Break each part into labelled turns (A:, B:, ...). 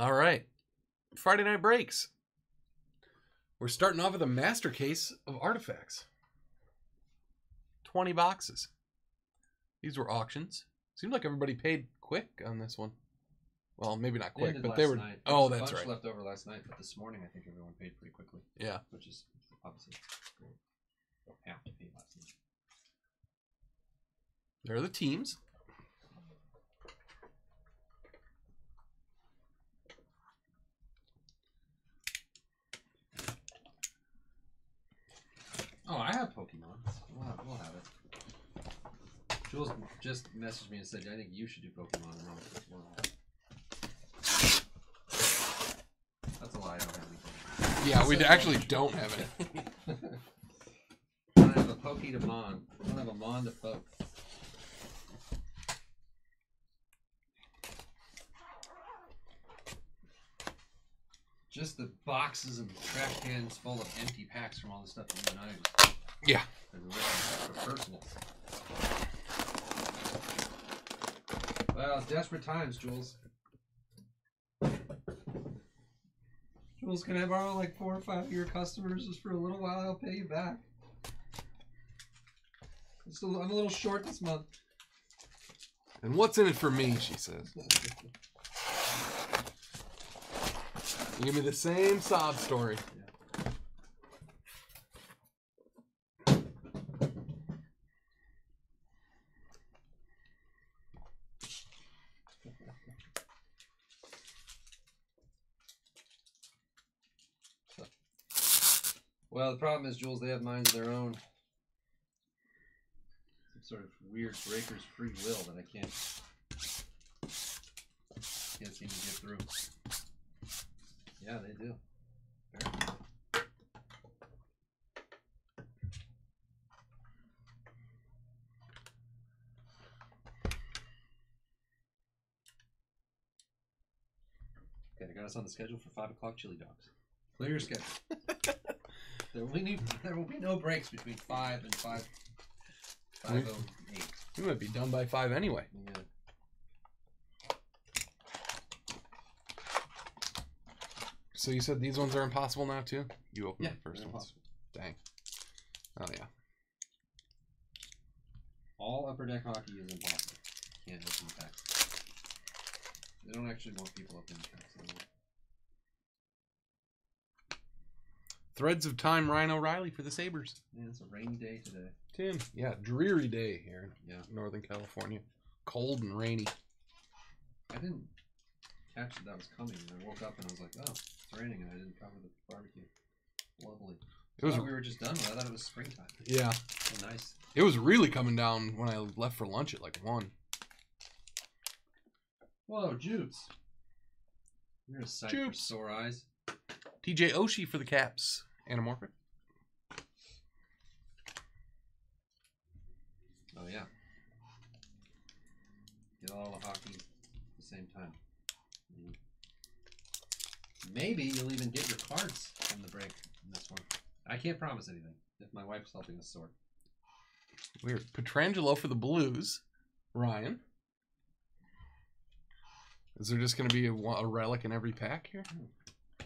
A: All right. Friday night breaks. We're starting off with a master case of artifacts. 20 boxes. These were auctions. Seemed like everybody paid quick on this one. Well, maybe not quick, but they were.
B: night. There
A: Oh,
B: was a
A: that's
B: bunch
A: right.
B: left over last night, but this morning I think everyone paid pretty quickly,
A: Yeah.
B: which is opposite. Don't have to pay last night.
A: There are the teams.
B: Oh, I have Pokemon. We'll have, we'll have it. Jules just messaged me and said, I think you should do Pokemon. And I'm like, well, That's a lie. I don't have anything.
A: Yeah, we actually don't have it.
B: I don't have a Pokemon. I don't have a Mon to poke. Just the boxes and trash cans full of empty packs from all the stuff that you and I just
A: Yeah.
B: personal. Well, it's desperate times, Jules. Jules, can I borrow like four or five of your customers just for a little while? I'll pay you back. I'm a little short this month.
A: And what's in it for me, she says. You give me the same sob story.
B: Well, the problem is, Jules, they have minds of their own. Some sort of weird breaker's free will that I can't can't seem to get through. Yeah, they do. Okay, I got us on the schedule for five o'clock chili dogs. Clear your schedule. there will be there will be no breaks between five and five five oh eight.
A: We might be done by five anyway.
B: Yeah.
A: So you said these ones are impossible now too? You opened
B: Yeah,
A: the 1st
B: they're
A: ones. Dang. Oh yeah.
B: All upper deck hockey is impossible. Can't open the packs. They don't actually want people up in the packs. anymore.
A: Threads of Time Ryan O'Reilly for the Sabres.
B: Yeah, it's a rainy day today.
A: Tim. Yeah, dreary day here
B: Yeah.
A: in Northern California. Cold and rainy.
B: I didn't catch that that was coming. I woke up and I was like, oh, it's raining, and I didn't cover the barbecue. Lovely.
A: It was
B: we were just done with. I thought it was springtime.
A: yeah.
B: So nice.
A: It was really coming down when I left for lunch at like one.
B: Whoa, Jutes. You're a sight for sore eyes.
A: TJ Oshie for the Caps. Anamorphic.
B: Oh yeah. Get all the hockey at the same time. Maybe you'll even get your cards from the break in this one. I can't promise anything if my wife's helping us sort.
A: Weird. Pietrangelo for the Blues. Ryan. Is there just going to be a, a relic in every pack here? Hmm.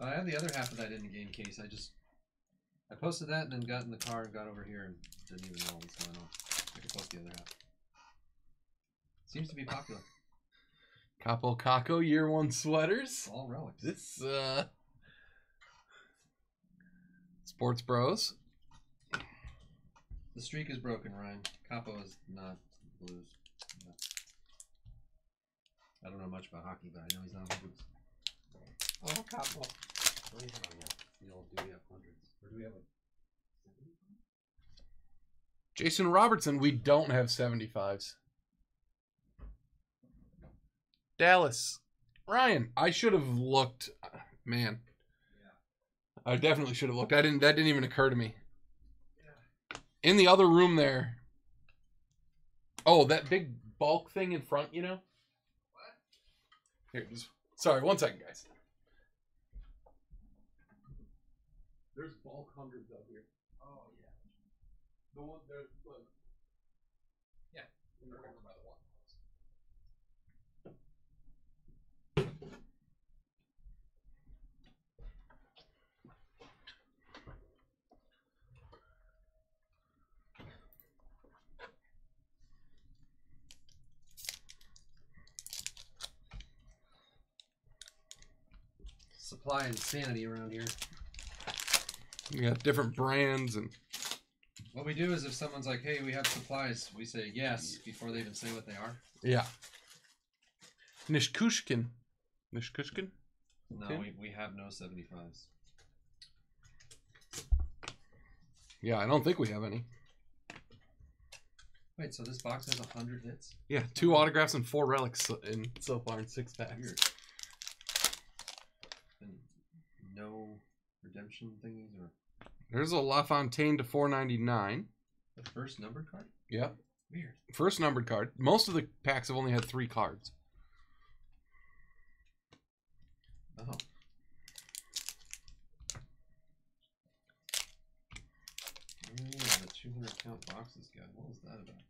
B: Uh, I have the other half of that in the game case. I just I posted that and then got in the car and got over here and didn't even know what was going on. I could post the other half. Seems to be popular.
A: Kaapo Kakko year one sweaters.
B: All relics.
A: This uh Sports Bros.
B: The streak is broken, Ryan. Kaapo is not blues. No. I don't know much about hockey, but I know he's not on the blues.
C: Oh, Kaapo.
B: What do you have on yet? The old do we have hundreds? Or do we have a
A: Jason Robertson, we don't have 75s. Dallas. Ryan, I should have looked man. I definitely should have looked. I didn't that didn't even occur to me. In the other room there. Oh, that big bulk thing in front, you know? What? Here, just sorry, one second, guys. There's bulk hundreds out here. Oh yeah. The one there
B: supply insanity around here.
A: You got different brands and
B: What we do is if someone's like, "Hey, we have supplies," we say yes before they even say what they are.
A: yeah. Nichushkin. Nichushkin?
B: No,
A: Okay.
B: we, we have no 75s.
A: Yeah, I don't think we have any.
B: Wait, so this box has 100 hits?
A: Yeah, two autographs and four relics in so far in six packs.
B: Weird. And no redemption thingies or
A: There's a LaFontaine to 499.
B: the first numbered card?
A: Yep.
B: Weird.
A: First numbered card. Most of the packs have only had three cards.
B: Oh. The 200 count boxes guy. What was that about?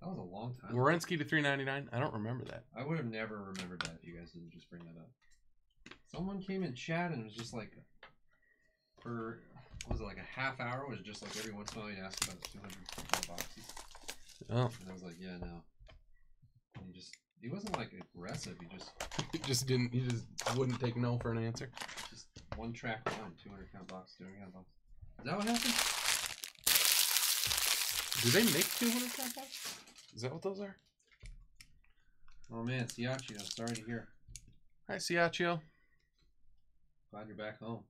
B: That was a long time. ago.
A: Werenski to 399. I don't remember that.
B: I would have never remembered that if you guys didn't just bring that up. Someone came in chat and it was just like, for what was it like a half hour? It was just like every once in a while you ask about 200 count boxes,
A: Oh,
B: and I was like, yeah, no. And he just he wasn't like aggressive. He just
A: he just didn't. He just wouldn't take no for an answer.
B: just one track mind, 200 count box, 200 count box. Is that what happened?
A: Do they make 200 count packs? Is that what those are?
B: Oh man, Siachio, sorry to hear.
A: Hi, Siachio.
B: Glad you're back home.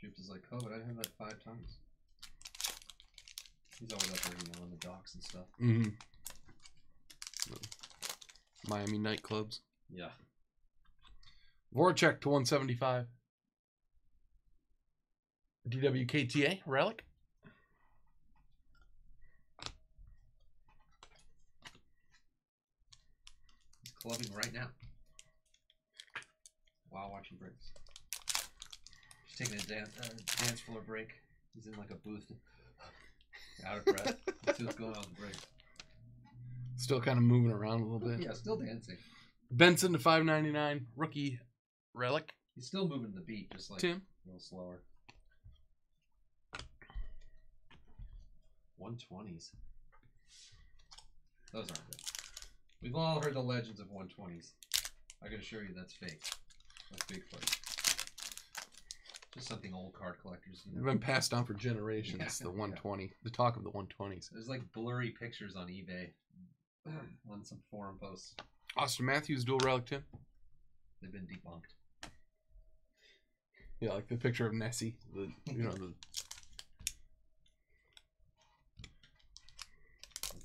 B: Jupes is like, COVID, I had that five times. He's always up there, you know, on the docks and stuff.
A: Mm-hmm. Miami nightclubs.
B: Yeah.
A: Voracek to 175. DWKTA relic.
B: Clubbing right now. While watching breaks. He's taking a dance, uh, dance floor break. He's in like a booth. Out of breath. Let's see what's going on with the break.
A: Still kind of moving around a little bit.
B: Yeah, still dancing.
A: Benson to 599. Rookie relic.
B: He's still moving the beat, just like
A: Tim.
B: a little slower. 120s. Those aren't good. We've all heard the legends of 120s. I can assure you that's fake. That's Bigfoot. Just something old card collectors. You
A: They've been passed down for generations.
B: Yeah,
A: the
B: yeah.
A: 120. The talk of the 120s.
B: There's like blurry pictures on eBay on some forum posts.
A: Auston Matthews dual relic Tim.
B: They've been debunked.
A: Yeah, like the picture of Nessie. The you know the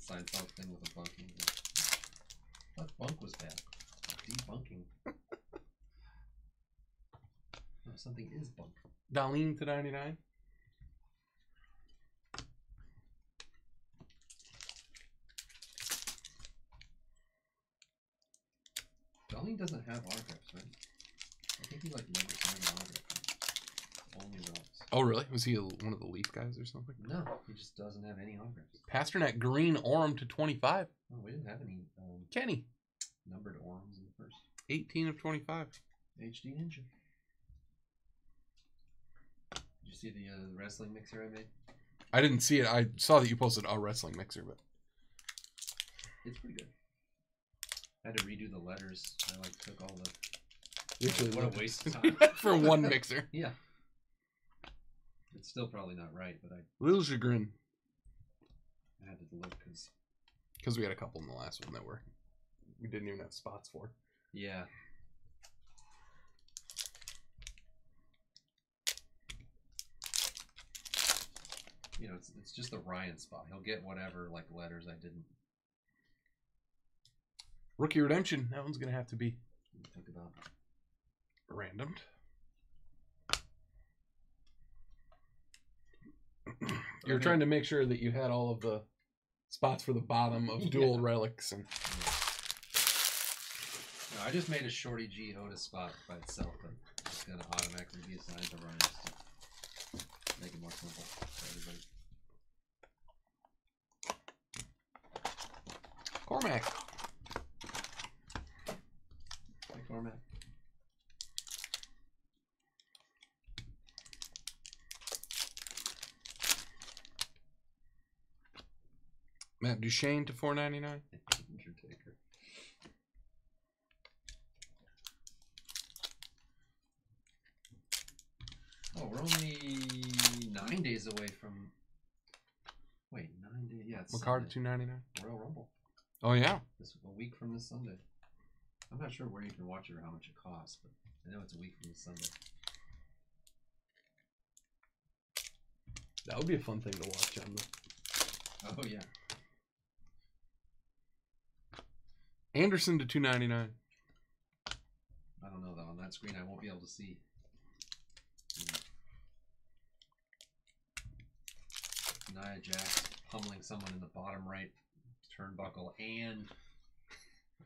B: Seinfeld thing with the bunking. That bunk was bad. Debunking. no, something is bunk.
A: Darlene to 99.
B: Darlene doesn't have autographs, right? I think he like never signed an autograph. Only relics.
A: Oh really? Was he a, one of the Leaf guys or something?
B: No, he just doesn't have any autographs.
A: Pastrnak green Orem to 25.
B: Oh, we didn't have any um,
A: Kenny
B: numbered orms in the first
A: 18 of 25.
B: HD Ninja. Did you see the uh, wrestling mixer I made?
A: I didn't see it. I saw that you posted a wrestling mixer, but
B: It's pretty good. I had to redo the letters. I like took all the
A: actually
B: What a waste of time.
A: for one mixer.
B: yeah. It's still probably not right, but I,
A: Lil Chagrin,
B: I had to look because
A: because we had a couple in the last one that were we didn't even have spots for.
B: yeah. You know, it's, it's just the Ryan spot. He'll get whatever like letters I didn't
A: Rookie Redemption. That one's gonna have to be
B: think about.
A: random. You were
B: Okay.
A: trying to make sure that you had all of the spots for the bottom of dual relics and
B: No, I just made a Shorty G Otis spot by itself, but it's gonna automatically be assigned to Ryan to make it more simple for everybody.
A: Cormac. Matt Duchene to four ninety nine.
B: Undertaker. Oh, we're only nine days away from. Wait, nine days? Yeah, it's
A: McCarter
B: Sunday.
A: two ninety nine.
B: Royal Rumble.
A: Oh yeah.
B: This a week from this Sunday. I'm not sure where you can watch it or how much it costs, but I know it's a week from this Sunday.
A: That would be a fun thing to watch on the
B: Oh yeah.
A: Anderson to two ninety nine.
B: I don't know though. On that screen, I won't be able to see. Nia Jax pummeling someone in the bottom right turnbuckle, and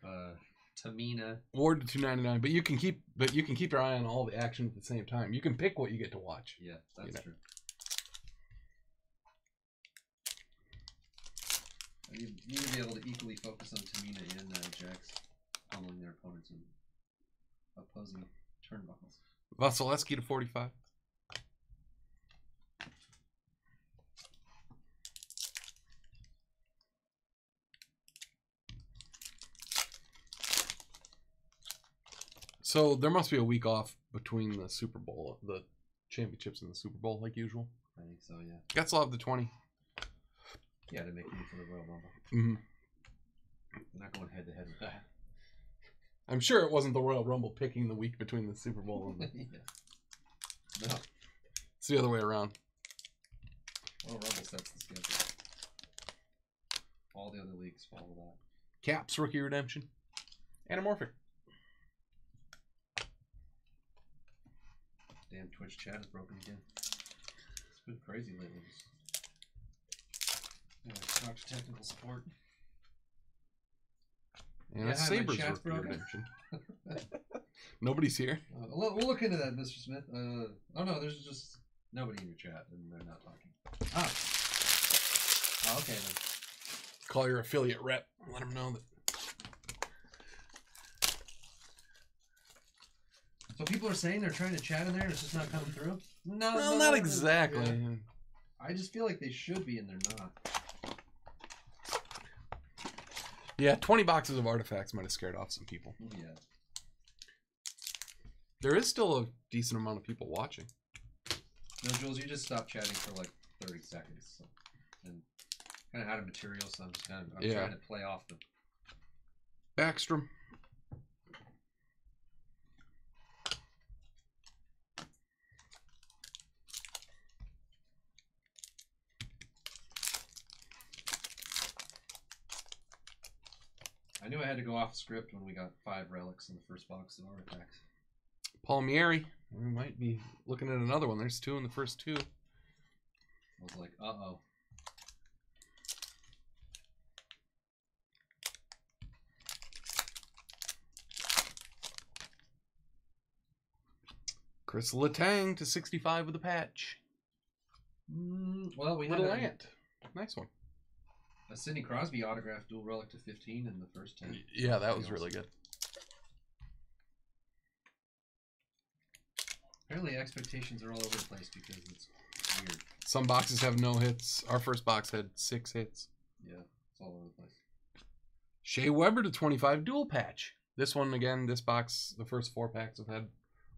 B: uh, Tamina.
A: Ward to two ninety nine. But you can keep but you can keep your eye on all the action at the same time. You can pick what you get to watch.
B: Yeah, that's
A: know.
B: true. You need to be able to equally focus on Tamina and Nia Jax pummeling their opponents and opposing turnbuckles.
A: Vasilevskiy to forty five. So there must be a week off between the Super Bowl, the championships, and the Super Bowl, like usual.
B: I think so. Yeah.
A: Getzlaf to twenty.
B: Yeah, to make room for the Royal Rumble.
A: Mm-hmm.
B: They're not going head to head with that.
A: I'm sure it wasn't the Royal Rumble picking the week between the Super Bowl and the,
B: yeah. No,
A: it's the other way around.
B: Royal Rumble sets the schedule. All the other leagues follow that.
A: Caps rookie redemption, anamorphic.
B: Damn, Twitch chat is broken again. It's been crazy lately. Yeah, talk to technical support.
A: And
B: Yeah,
A: a
B: hi, my
A: Sabres
B: chat's
A: rookie
B: broken.
A: redemption. Nobody's here.
B: Uh, we'll, we'll look into that, Mr. Smith. Uh, oh no, there's just nobody in your chat, and they're not talking. Ah. Oh, okay then.
A: Call your affiliate rep. Let them know that.
B: So people are saying they're trying to chat in there, and it's just not coming through. No,
A: Well,
B: no,
A: not
B: no,
A: exactly.
B: yeah. I just feel like they should be, and they're not.
A: Yeah, 20 boxes of artifacts might have scared off some people.
B: Yeah.
A: There is still a decent amount of people watching.
B: No, Jules, you just stopped chatting for like 30 seconds. So, and kind of out of material, so I'm just kind of I'm
A: Yeah.
B: trying to play off the.
A: Backstrom.
B: Knew I had to go off script when we got five relics in the first box of artifacts.
A: Palmieri. We might be looking at another one. There's two in the first two.
B: I was like, uh oh.
A: Chris Letang to 65 with a patch.
B: Mm, well, we had
A: Little
B: a,
A: Ant. Nice one.
B: A Sidney Crosby autograph dual relic to 15 in the first 10.
A: Yeah, that was really good.
B: Apparently, expectations are all over the place because it's weird.
A: Some boxes have no hits. Our first box had six hits.
B: Yeah, it's all over the place.
A: Shea Weber to 25 dual patch. This one again, this box, the first four packs have had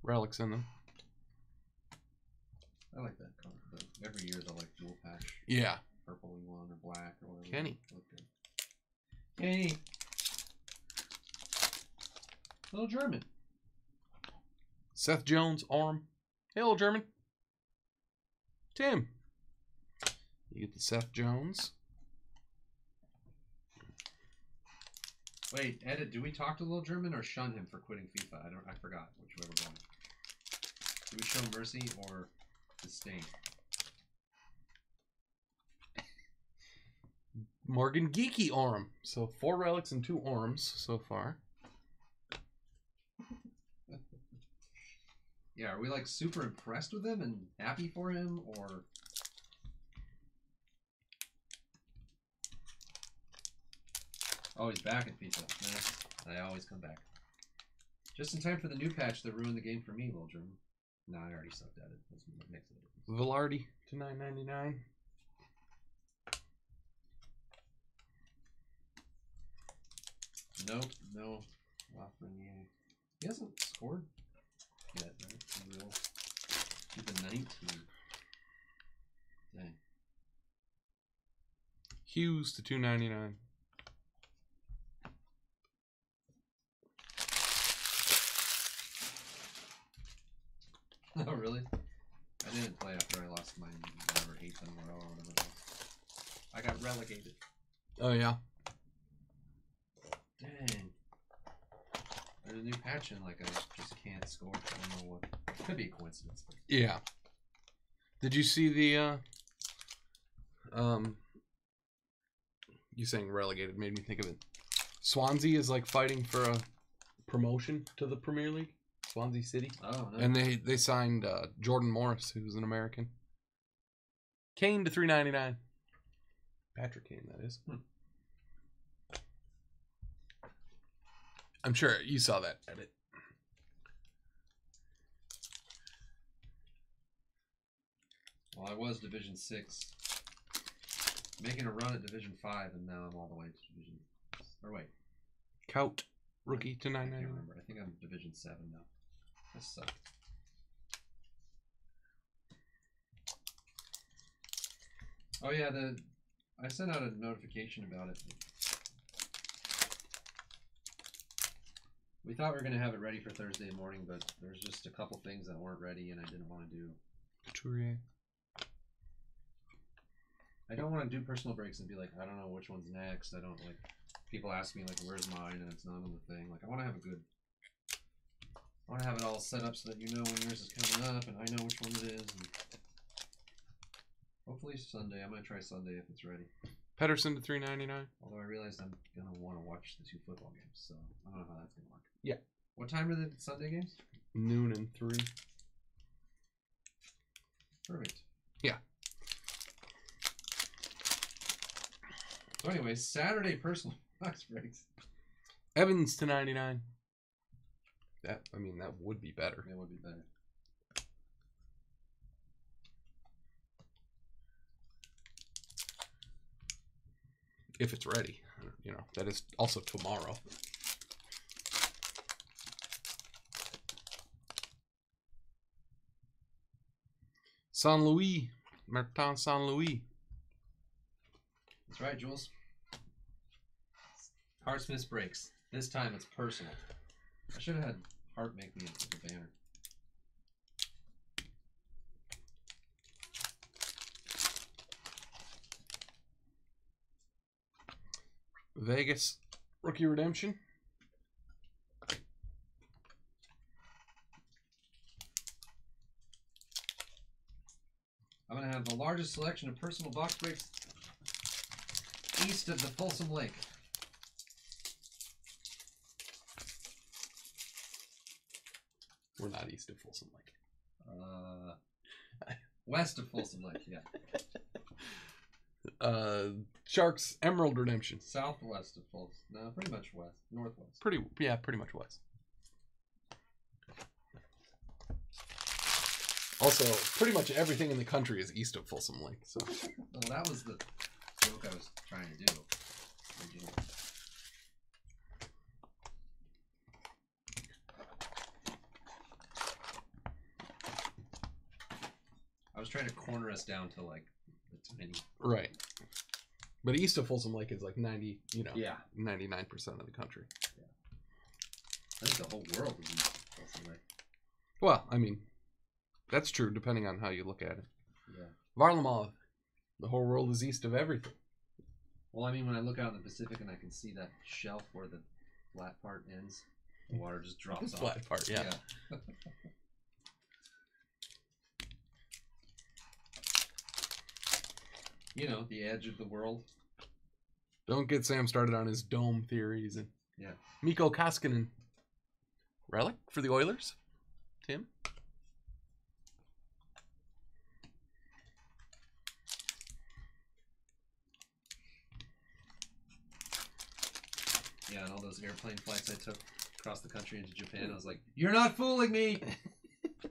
A: relics in them.
B: I like that color. Every year they'll like dual patch,
A: Yeah.
B: Purple one or black or whatever.
A: Kenny.
B: Look. Kenny. Little German.
A: Seth Jones, arm. Hello, German. Tim. You get the Seth Jones.
B: Wait, edit. Do we talk to Little German or shun him for quitting FIFA? I don't. I forgot which way we're going. Do we show mercy or disdain?
A: Morgan Geekie arm. So four relics and two arms so far.
B: Yeah, are we like super impressed with him and happy for him, or oh, he's back in FIFA? Nah, I always come back. Just in time for the new patch that ruined the game for me, German. No, I already sucked at it. That's makes.
A: Velarde to 999.
B: Nope, no. Lafreniere. He hasn't scored yet, right? He will. He's a 19. Dang.
A: Hughes to two ninety nine.
B: Oh, really? I didn't play after I lost my whatever eighth in a row or whatever. I got relegated.
A: Oh yeah.
B: Dang. There's a new patch in, like, I just can't score. I don't know what. Could be a coincidence. But
A: Yeah. Did you see the uh um you saying relegated made me think of it. Swansea is like fighting for a promotion to the Premier League. Swansea City.
B: oh, no.
A: And they they signed uh, Jordan Morris, who's an American. Kane to three ninety nine. Patrick Kane, that is.
B: Hmm.
A: I'm sure you saw that edit.
B: Well, I was Division Six, making a run at Division Five, and now I'm all the way to Division. Or wait,
A: Cout rookie to
B: I can't remember. I think I'm Division Seven now. This sucks. Oh yeah, the I sent out a notification about it. We thought we were gonna have it ready for Thursday morning, but there's just a couple things that weren't ready, and I didn't want to do.
A: Couturier.
B: I don't want to do personal breaks and be like, I don't know which one's next. I don't like people ask me like, where's mine, and it's not on the thing. Like, I want to have a good. I want to have it all set up so that you know when yours is coming up, and I know which one it is. And hopefully Sunday. I'm gonna try Sunday if it's ready.
A: Pedersen to three ninety nine.
B: Although I realized I'm gonna want to watch the two football games, so I don't know how that's gonna work.
A: Yeah.
B: What time are the Sunday games?
A: Noon and three.
B: Perfect.
A: Yeah.
B: So, anyways, Saturday personal box breaks.
A: Evans to ninety nine. That I mean that would be better.
B: That would be better.
A: If it's ready. You know, that is also tomorrow. St. Louis, Martin St. Louis.
B: That's right, Jules. Hart Smith breaks. This time it's personal. I should have had Hart make me a banner.
A: Vegas rookie redemption.
B: I'm gonna have the largest selection of personal box breaks east of the Folsom Lake.
A: We're not east of Folsom Lake.
B: Uh, west of Folsom Lake, yeah.
A: Uh, Sharks Emerald redemption.
B: Southwest of Folsom. No, pretty much west. Northwest.
A: Pretty yeah, pretty much west. Also, pretty much everything in the country is east of Folsom Lake. So
B: Well, that was the joke I was trying to do. I was trying to corner us down to like tiny.
A: right. But east of Folsom Lake is like ninety, you know,
B: Yeah.
A: ninety nine percent of the country. Yeah.
B: I think the whole world was in Folsom Lake.
A: Well, I mean, that's true depending on how you look at it.
B: Yeah.
A: Varlamov, the whole world is east of everything.
B: Well, I mean, when I look out in the Pacific and I can see that shelf where the flat part ends, the water just drops off.
A: flat part, yeah.
B: you know, the edge of the world.
A: Don't get Sam started on his dome theories and
B: Yeah.
A: Mikko Koskinen. Relic for the Oilers? Tim?
B: Yeah, and all those airplane flights I took across the country into Japan, I was like, "You're not fooling me." the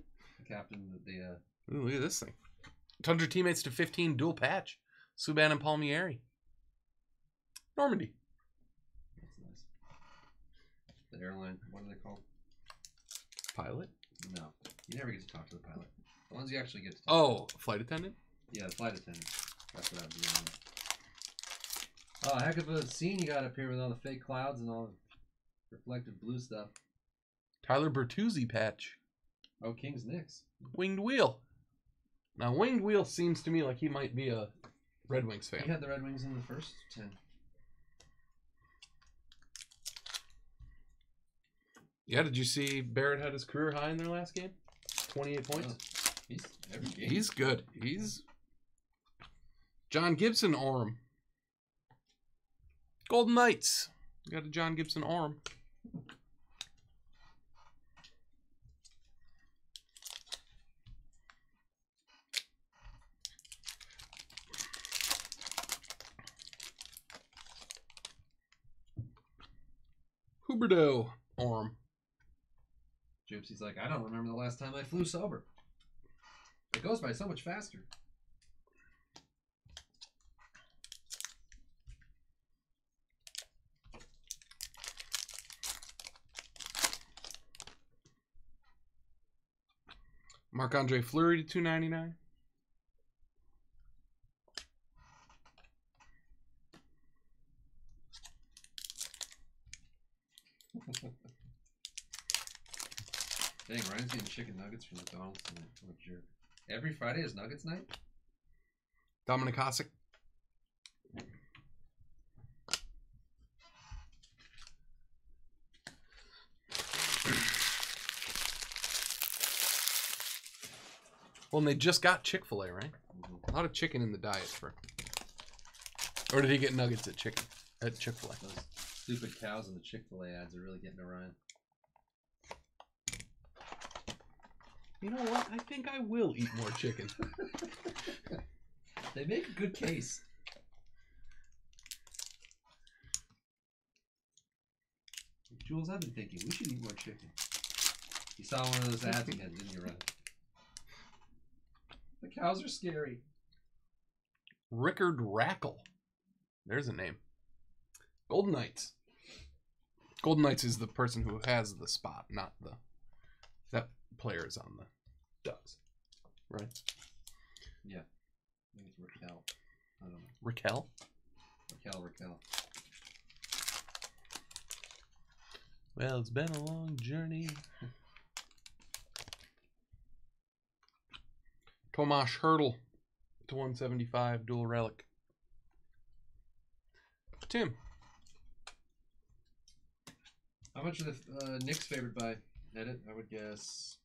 B: captain the uh,
A: Ooh, look at this thing. Tundra teammates to 15 dual patch. Subban and Palmieri. Normandy.
B: that's nice. The airline. What are they called?
A: Pilot.
B: No, you never get to talk to the pilot. The ones you actually get to. Talk
A: Oh, flight attendant.
B: Yeah, the flight attendant. That's what I was doing. Oh, heck of a scene you got up here with all the fake clouds and all the reflective blue stuff.
A: Tyler Bertuzzi patch.
B: Oh, King's Knicks.
A: Winged Wheel. Now, Winged Wheel seems to me like he might be a Red Wings fan.
B: You had the Red Wings in the first ten.
A: Yeah, did you see Barrett had his career high in their last game? 28 points.
B: Oh, he's every game.
A: He's good. He's John Gibson Orm. Golden Knights. Got a John Gibson Orm. Huberto Orm.
B: Gypsy's like, I don't remember the last time I flew sober. It goes by so much faster.
A: Marc Andre Fleury to 299.
B: Dang, Ryan's getting chicken nuggets from McDonald's tonight. What a jerk. Every Friday is Nuggets night?
A: Dominik Hasek. Well, and they just got Chick Fil A, right?
B: Mhm.
A: A lot of chicken in the diet for. Or did he get nuggets at chicken at Chick Fil A?
B: Those stupid cows in the Chick fil A ads are really getting to Ryan.
A: You know what? I think I will eat more chicken.
B: They make a good case. Jules, I've been thinking we should eat more chicken. You saw one of those ads again, didn't you, Ryan? The cows are scary.
A: Rickard Rakell. There's a name. Golden Knights. Golden Knights is the person who has the spot, not the that player is on the Ducks. Right?
B: Yeah, I think it's Raquel. I don't know.
A: Raquel.
B: Raquel, Raquel.
A: Well, it's been a long journey. Tomas Hertl to 175 dual relic. Tim.
B: How much are the uh, Knicks favored by? Edit, I would guess.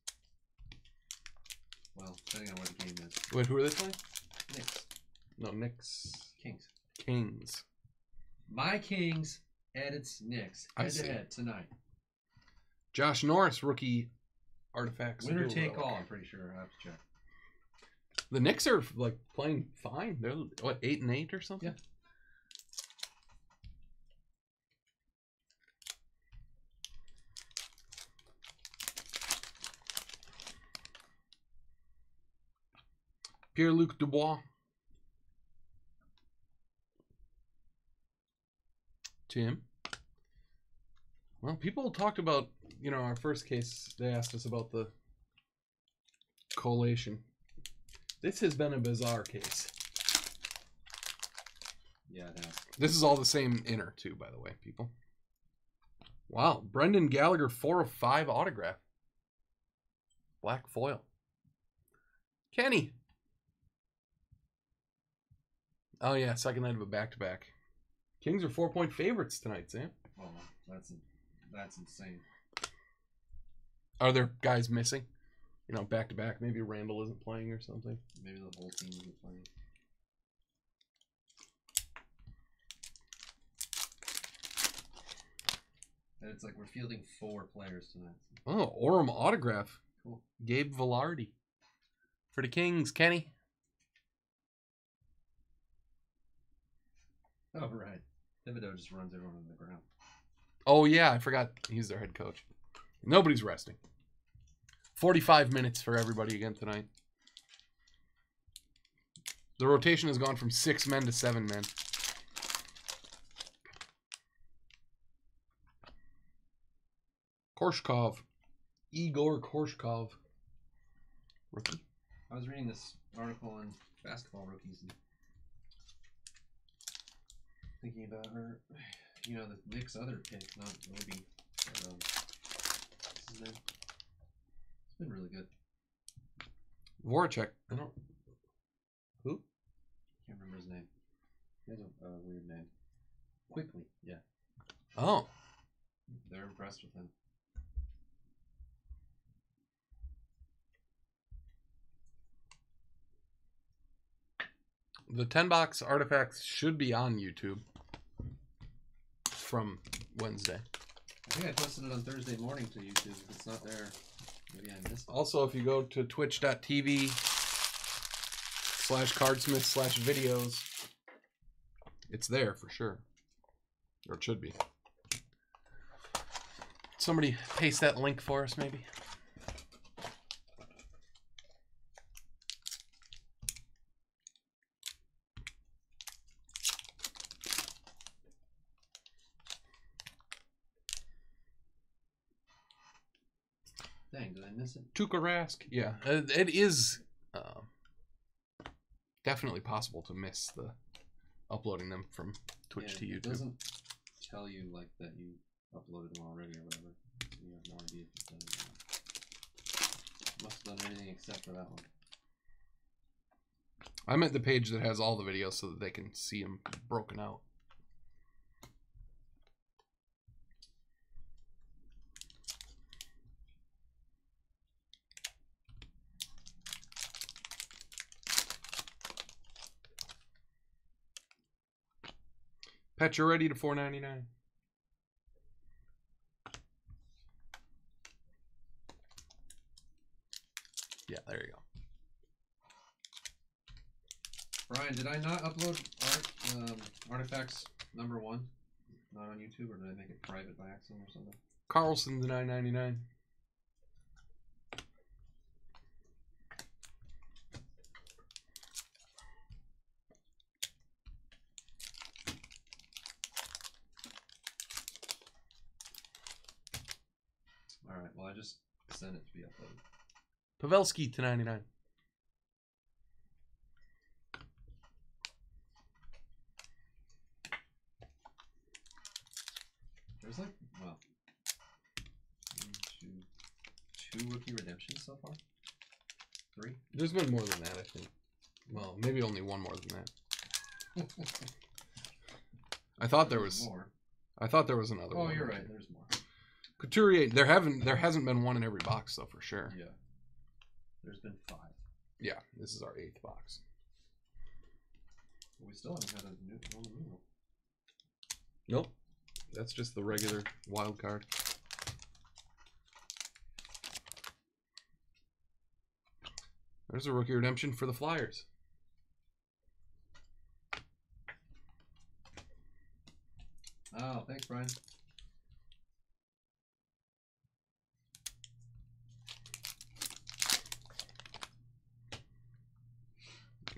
B: Well, depending on where the game is.
A: Wait, who are they playing?
B: Knicks.
A: No, Knicks.
B: Kings.
A: Kings.
B: My Kings, Edit's Knicks.
A: I
B: Head
A: see.
B: to head tonight.
A: Josh Norris, rookie artifacts.
B: Winner take all, I'm pretty sure. I have to check.
A: The Knicks are like playing fine. They're what eight and eight or something.
B: Yeah.
A: Pierre Luc Dubois. Tim. Well, people talked about, you know, our first case, they asked us about the collation. This has been a bizarre case.
B: Yeah, it has.
A: This is all the same inner, too, by the way, people. Wow. Brendan Gallagher, 4 of 5 autograph. Black foil. Kenny. Oh, yeah. Second night of a back to back. Kings are four point favorites tonight, Sam.
B: Oh, that's that's insane.
A: Are there guys missing? You know, back to back. Maybe Randle isn't playing or something.
B: Maybe the whole team isn't playing. And it's like we're fielding four players tonight.
A: Oh, Orem autograph.
B: Cool.
A: Gabe Vilardi. For the Kings, Kenny.
B: Oh, right. Thibodeau just runs everyone on the ground.
A: Oh yeah, I forgot he's their head coach. Nobody's resting. 45 minutes for everybody again tonight. The rotation has gone from six men to seven men. Korshkov. Igor Korshkov. Rookie.
B: I was reading this article on basketball rookies and thinking about her. You know, the Knicks' other pick, not. But, um, what's his name? It's been really good.
A: Voracek. I don't. Who?
B: Can't remember his name. He has a uh, weird name. Quickly, yeah.
A: Oh.
B: They're impressed with him.
A: The 10 box artifacts should be on YouTube from Wednesday.
B: I think I posted it on Thursday morning to YouTube. If it's not there, maybe I missed it.
A: Also, if you go to twitch.tv slash cardsmith slash videos, it's there for sure. Or it should be. Somebody paste that link for us, maybe.
B: It?
A: Tuukka Rask. Yeah, uh, it is uh, definitely possible to miss the uploading them from Twitch
B: Yeah,
A: to YouTube.
B: It doesn't tell you like that you uploaded them already or whatever. You have no idea if you've done it. or not. Must have done everything except for that one.
A: I meant the page that has all the videos so that they can see them broken out. Pacioretty to 4.99. Yeah, there you go.
B: Brian, did I not upload art um, artifacts number one? Not on YouTube, or did I make it private by accident or something?
A: Carlson the 9.99.
B: All right. Well, I just sent it to be uploaded.
A: Pavelski to 99.
B: There's like well, one, two, two rookie redemptions so far. Three.
A: There's been more than that, I think. Well, maybe only one more than that. I thought there was.
B: more.
A: I thought there was another
B: Oh,
A: one.
B: you're right. There's more.
A: Couturier. There haven't. There hasn't been one in every box though, for sure.
B: Yeah. There's been five.
A: Yeah, this is our eighth box.
B: We still haven't had a new one new.
A: Nope. That's just the regular wild card. There's a rookie redemption for the Flyers.
B: Oh, thanks, Brian.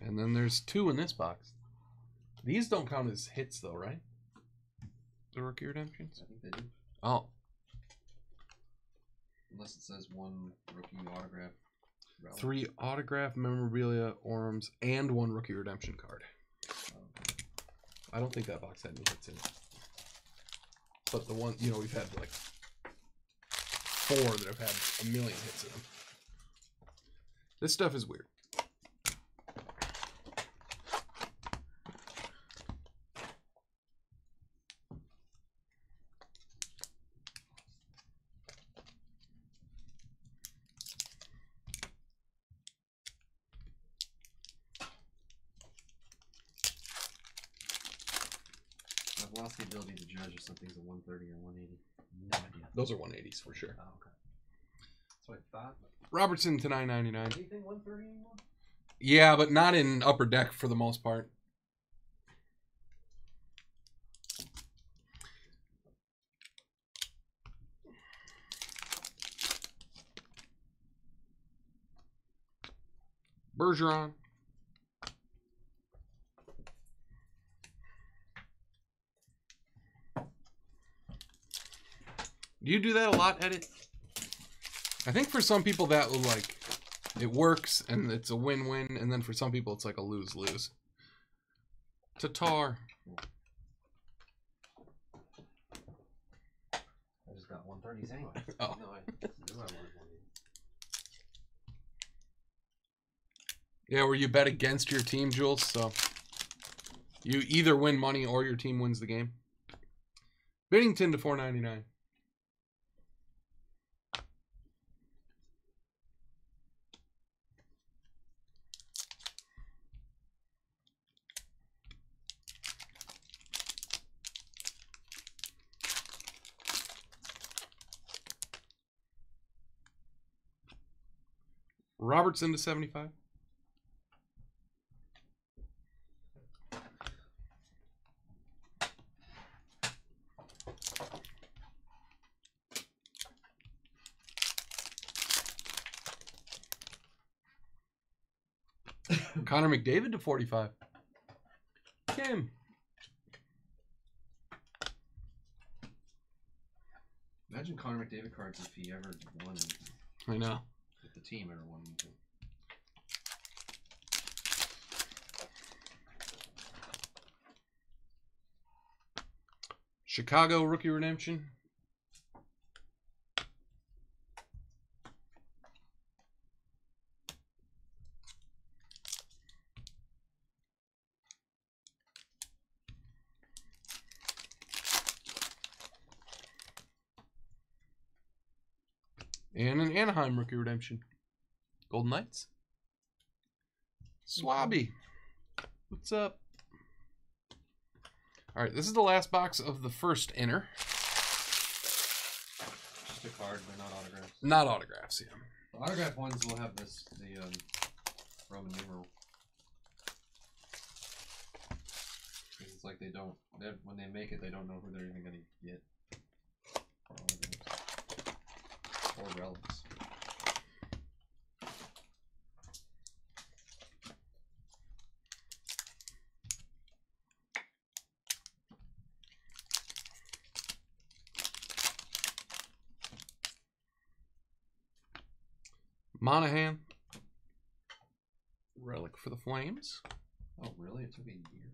A: And then there's two in this box. These don't count as hits though, right? The rookie redemptions?
B: I think they do.
A: Oh,
B: Unless it says one rookie autograph. relic.
A: three autograph memorabilia orms and one rookie redemption card.
B: Oh,
A: I don't think that box had any hits in it. But the one, you know, we've had like four that have had a million hits in them. This stuff is weird.
B: Lost the ability to judge if something's a 130 or 180. No idea.
A: Those are 180s for sure.
B: Oh, okay. That's what I thought.
A: Robertson to 999.
B: anything 130 anymore?
A: Yeah, but not in upper deck for the most part. Bergeron. Do you do that a lot, Edit? I think for some people that will like it works and it's a win-win, and then for some people it's like a lose-lose. Tatar.
B: I just got 130s anyway.
A: oh. Yeah, where you bet against your team, Jules, so you either win money or your team wins the game. Binnington to 499. Robertson to seventy five. Connor McDavid to 45. Kim.
B: Imagine Connor McDavid cards if he ever won.
A: I know.
B: If the team ever won anything.
A: Chicago rookie redemption. And an Anaheim rookie redemption. Golden Knights. Swabby. What's up? All right, this is the last box of the first inner.
B: Just a card, they're not autographs.
A: Not autographs, yeah.
B: The autograph ones will have this the um, Roman numeral. It's like they don't they when they make it they don't know who they're even gonna get. for Or relics.
A: Monahan. Relic for the Flames.
B: Oh really? It took a year.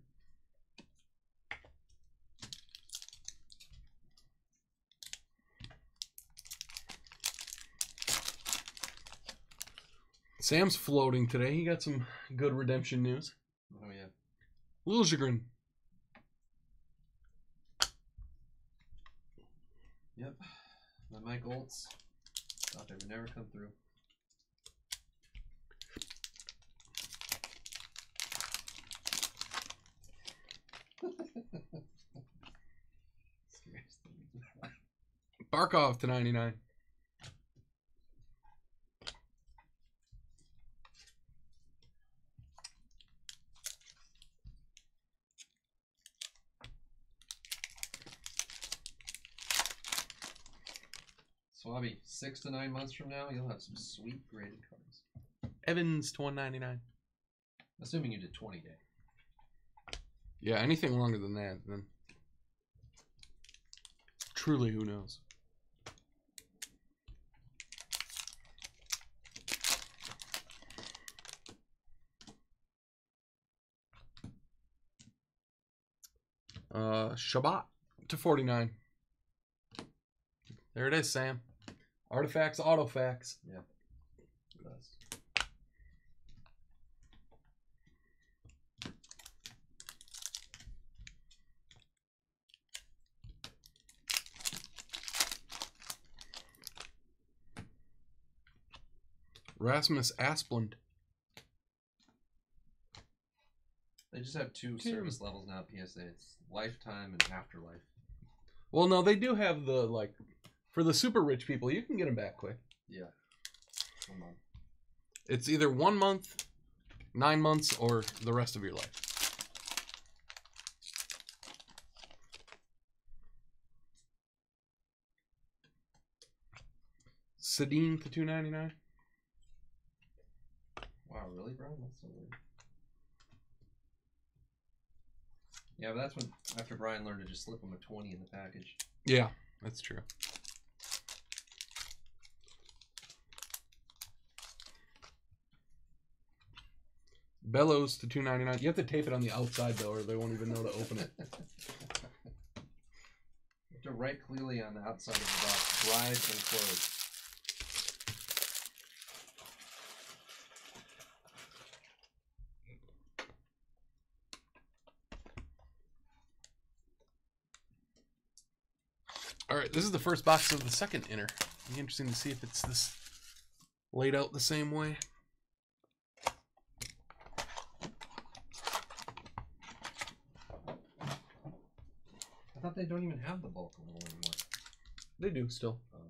A: Sam's floating today. He got some good redemption news.
B: Oh yeah.
A: chagrin
B: Yep. My Mike Oltz. Thought they would never come through.
A: Barkov to 99.
B: Swabby, six to nine months from now, you'll have some sweet graded cards.
A: Evans to 199.
B: Assuming you did 20 day.
A: Yeah, anything longer than that, then. Truly, who knows? Uh, Chabot to 49. There it is, Sam. Artifacts, Autofacts.
B: Best.
A: Rasmus Asplund.
B: They just have two service levels now PSA. It's lifetime and afterlife.
A: Well, no, they do have the, like, for the super rich people, you can get them back quick.
B: Yeah. Come on.
A: It's either one month, nine months, or the rest of your life. Sedin to two ninety nine.
B: Wow, really, Brian? That's so weird. Yeah, but that's when after Brian learned to just slip him a twenty in the package.
A: Yeah, that's true. Bellows to two ninety nine. You have to tape it on the outside though, or they won't even know to open it.
B: You have to write clearly on the outside of the box. Dried and closed.
A: All right, this is the first box of the second inner. Be interesting to see if it's this laid out the same way.
B: They don't even have the bulk one anymore.
A: They do still.
B: Um,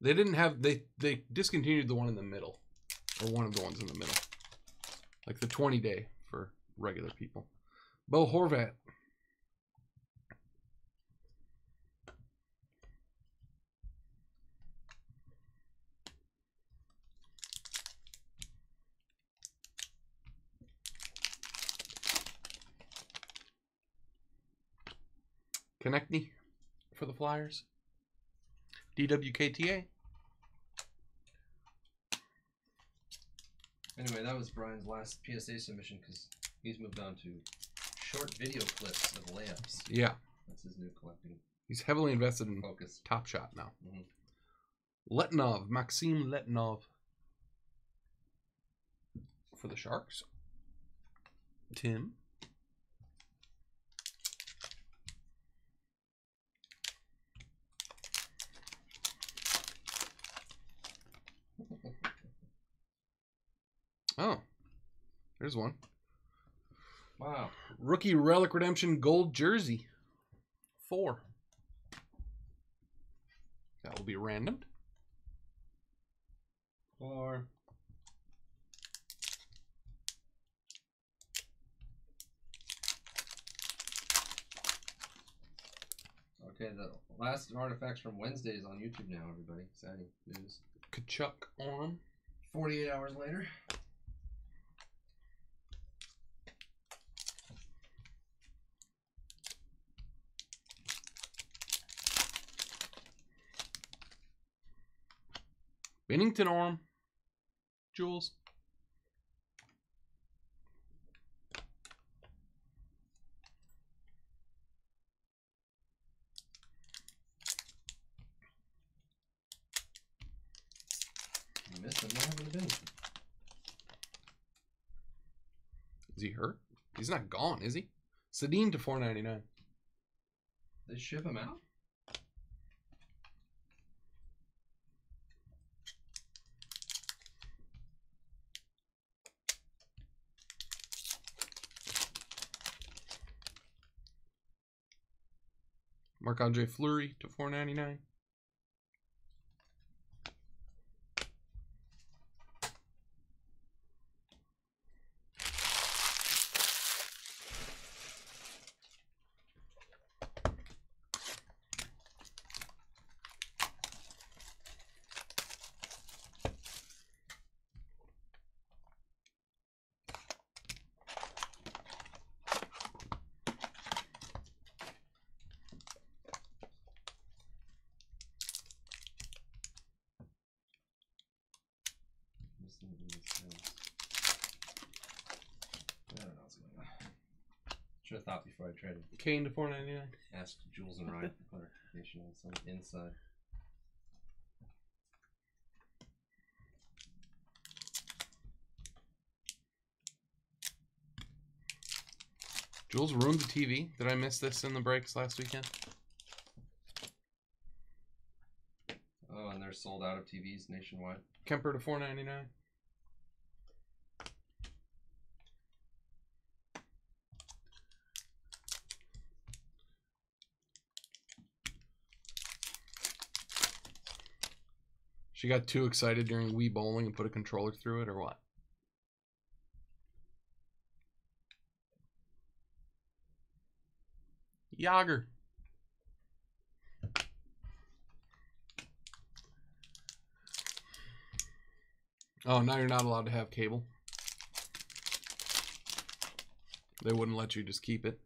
A: They didn't have they they discontinued the one in the middle, or one of the ones in the middle, like the twenty day for regular people. Bo Horvat. Konecny for the Flyers. DWKTA.
B: anyway, that was Brian's last PSA submission because he's moved on to short video clips of layups.
A: Yeah,
B: That's his new collecting
A: he's heavily invested in
B: focus.
A: Top Shot now.
B: Mhm.
A: Letunov, Maxim Letunov for the Sharks. Tim. Oh, there's one.
B: Wow.
A: Rookie Relic Redemption Gold Jersey. Four. That will be random.
B: Four. Okay, the last artifacts from Wednesday is on YouTube now, everybody. Exciting news.
A: Tkachuk on.
B: 48 hours later.
A: Binnington Arm, Jules.
B: You missed it. What happened to Ben?
A: Is he hurt? He's not gone, is he? Sedin to four ninety nine.
B: They ship him out?
A: Marc Andre Fleury to
B: 499. Thought before I tried to
A: Kane to four ninety nine.
B: ask Jules and Ryan for clarification on some inside.
A: Jules ruined the TV. Did I miss this in the breaks last weekend?
B: Oh, and they're sold out of TVs nationwide.
A: Kuemper to four ninety nine. She got too excited during Wii bowling and put a controller through it, or what? Jagr. Oh, now you're not allowed to have cable. They wouldn't let you just keep it.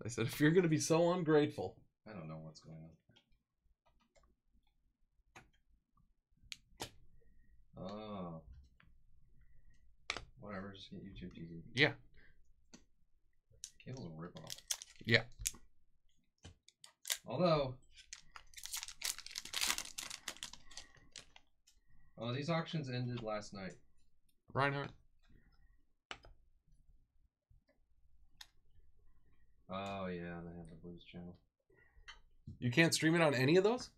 A: They said, if you're going to be so ungrateful.
B: I don't know what's going on. Oh. Whatever, just get YouTube TV.
A: Yeah.
B: Cable's a ripoff.
A: Yeah.
B: Although. Oh, these auctions ended last night.
A: Reinhart.
B: Oh yeah, they have the Blues channel.
A: You can't stream it on any of those?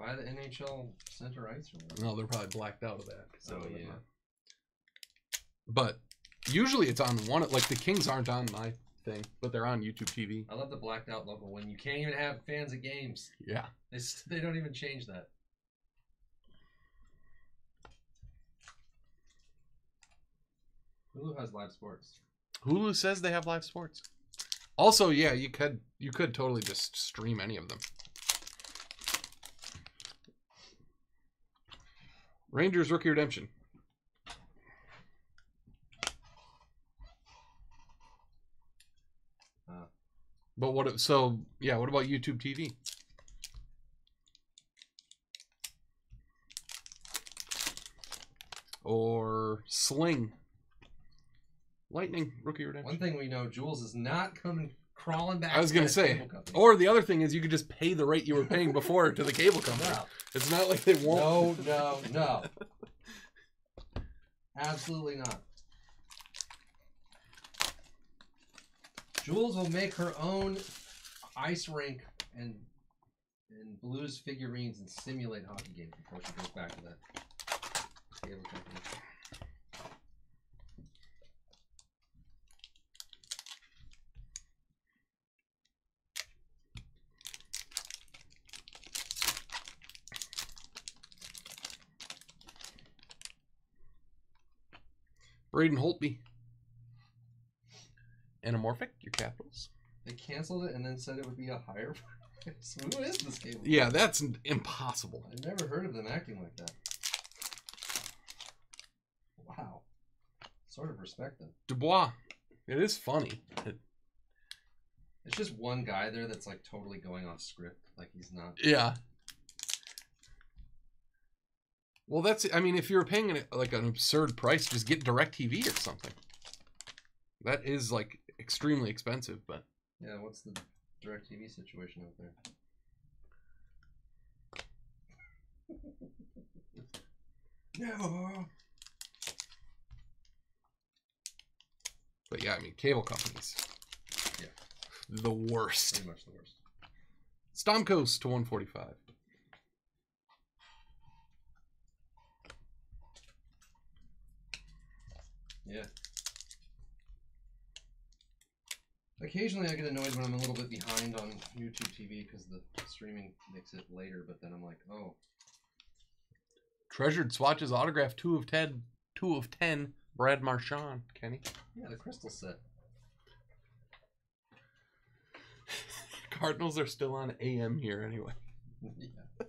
B: Buy the NHL center ice or whatever.
A: No, they're probably blacked out of that. 'cause that
B: Oh, yeah.
A: mine. But usually it's on one. Like the Kings aren't on my thing, but they're on YouTube TV.
B: I love the blacked out logo when you can't even have fans at games.
A: Yeah.
B: They they don't even change that. Hulu has live sports.
A: Hulu says they have live sports. Also, yeah, you could you could totally just stream any of them. Rangers rookie redemption.
B: Ah.
A: But what? So yeah, what about YouTube TV? Or Sling. Lightning rookie redemption.
B: One thing we know, Jules is not coming crawling back.
A: I was gonna say, or the other thing is you could just pay the rate you were paying before to the cable company.
B: no,
A: It's not like they won't.
B: no, no, no. Absolutely not. Jules will make her own ice rink and and blues figurines and simulate hockey games before she goes back to that cable company.
A: Braden Holtby. Anamorphic, your capitals.
B: They canceled it and then said it would be a higher price. Who is this cable?
A: Yeah, that's impossible.
B: I've never heard of them acting like that. Wow. Sort of respect them.
A: Dubois. It is funny. It-
B: It's just one guy there that's like totally going off script. Like he's not.
A: yeah. Well, that's. I mean, if you're paying an, like an absurd price, just get Directv or something. That is like extremely expensive, but
B: Yeah, what's the direct TV situation out there? no.
A: but yeah, I mean, cable companies.
B: Yeah.
A: The worst.
B: Pretty much the worst.
A: Stamkos to 145.
B: Yeah. Occasionally, I get annoyed when I'm a little bit behind on YouTube TV because the streaming makes it later. But then I'm like, oh,
A: Treasured swatches autograph two of ten, two of ten. Brad Marchand, Kenny.
B: yeah, the crystal set.
A: Cardinals are still on AM here anyway.
B: yeah.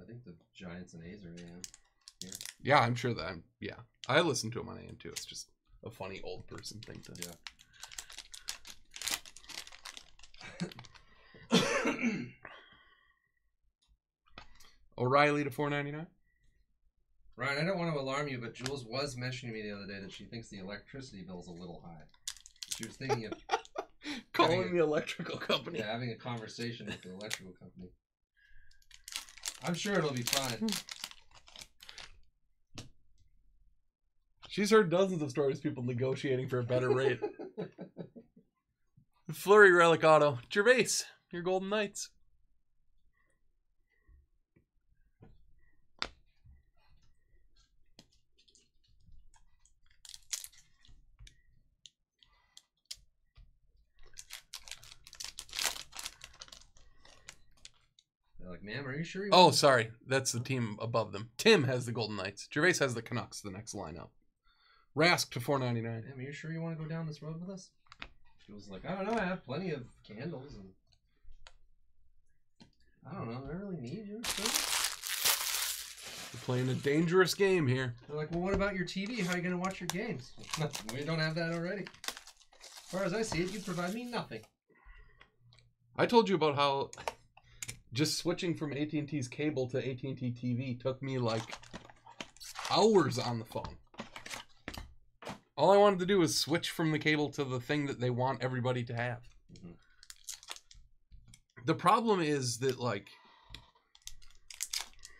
B: I think the Giants and A's are AM.
A: Yeah, I'm sure that. I'm, yeah, I listen to him on AM too. It's just a funny old person thing to.
B: Yeah.
A: O'Reilly to 499.
B: Ryan, I don't want to alarm you, but Jules was mentioning to me the other day that she thinks the electricity bill's a little high. She was thinking of
A: Calling
B: Having
A: the electrical company.
B: yeah, having a conversation with the electrical company. I'm sure it'll be fine.
A: She's heard dozens of stories of people negotiating for a better rate. Fleury relic auto. Gervais, your Golden Knights.
B: They're like, ma'am, are you sure you
A: Oh, sorry. That's the team above them. Tim has the Golden Knights. Gervais has the Canucks, the next lineup. Rask to 499.
B: Ma'am, are you sure you want to go down this road with us? She was like, I don't know, I have plenty of candles and I don't know, do I really need you?
A: We're playing a dangerous game here.
B: They're like, well, what about your TV? How are you going to watch your games? we don't have that already. As far as I see it, you provide me nothing.
A: I told you about how just switching from AT&T's cable to AT&T TV took me like hours on the phone. All I wanted to do was switch from the cable to the thing that they want everybody to have.
B: Mhm.
A: The problem is that like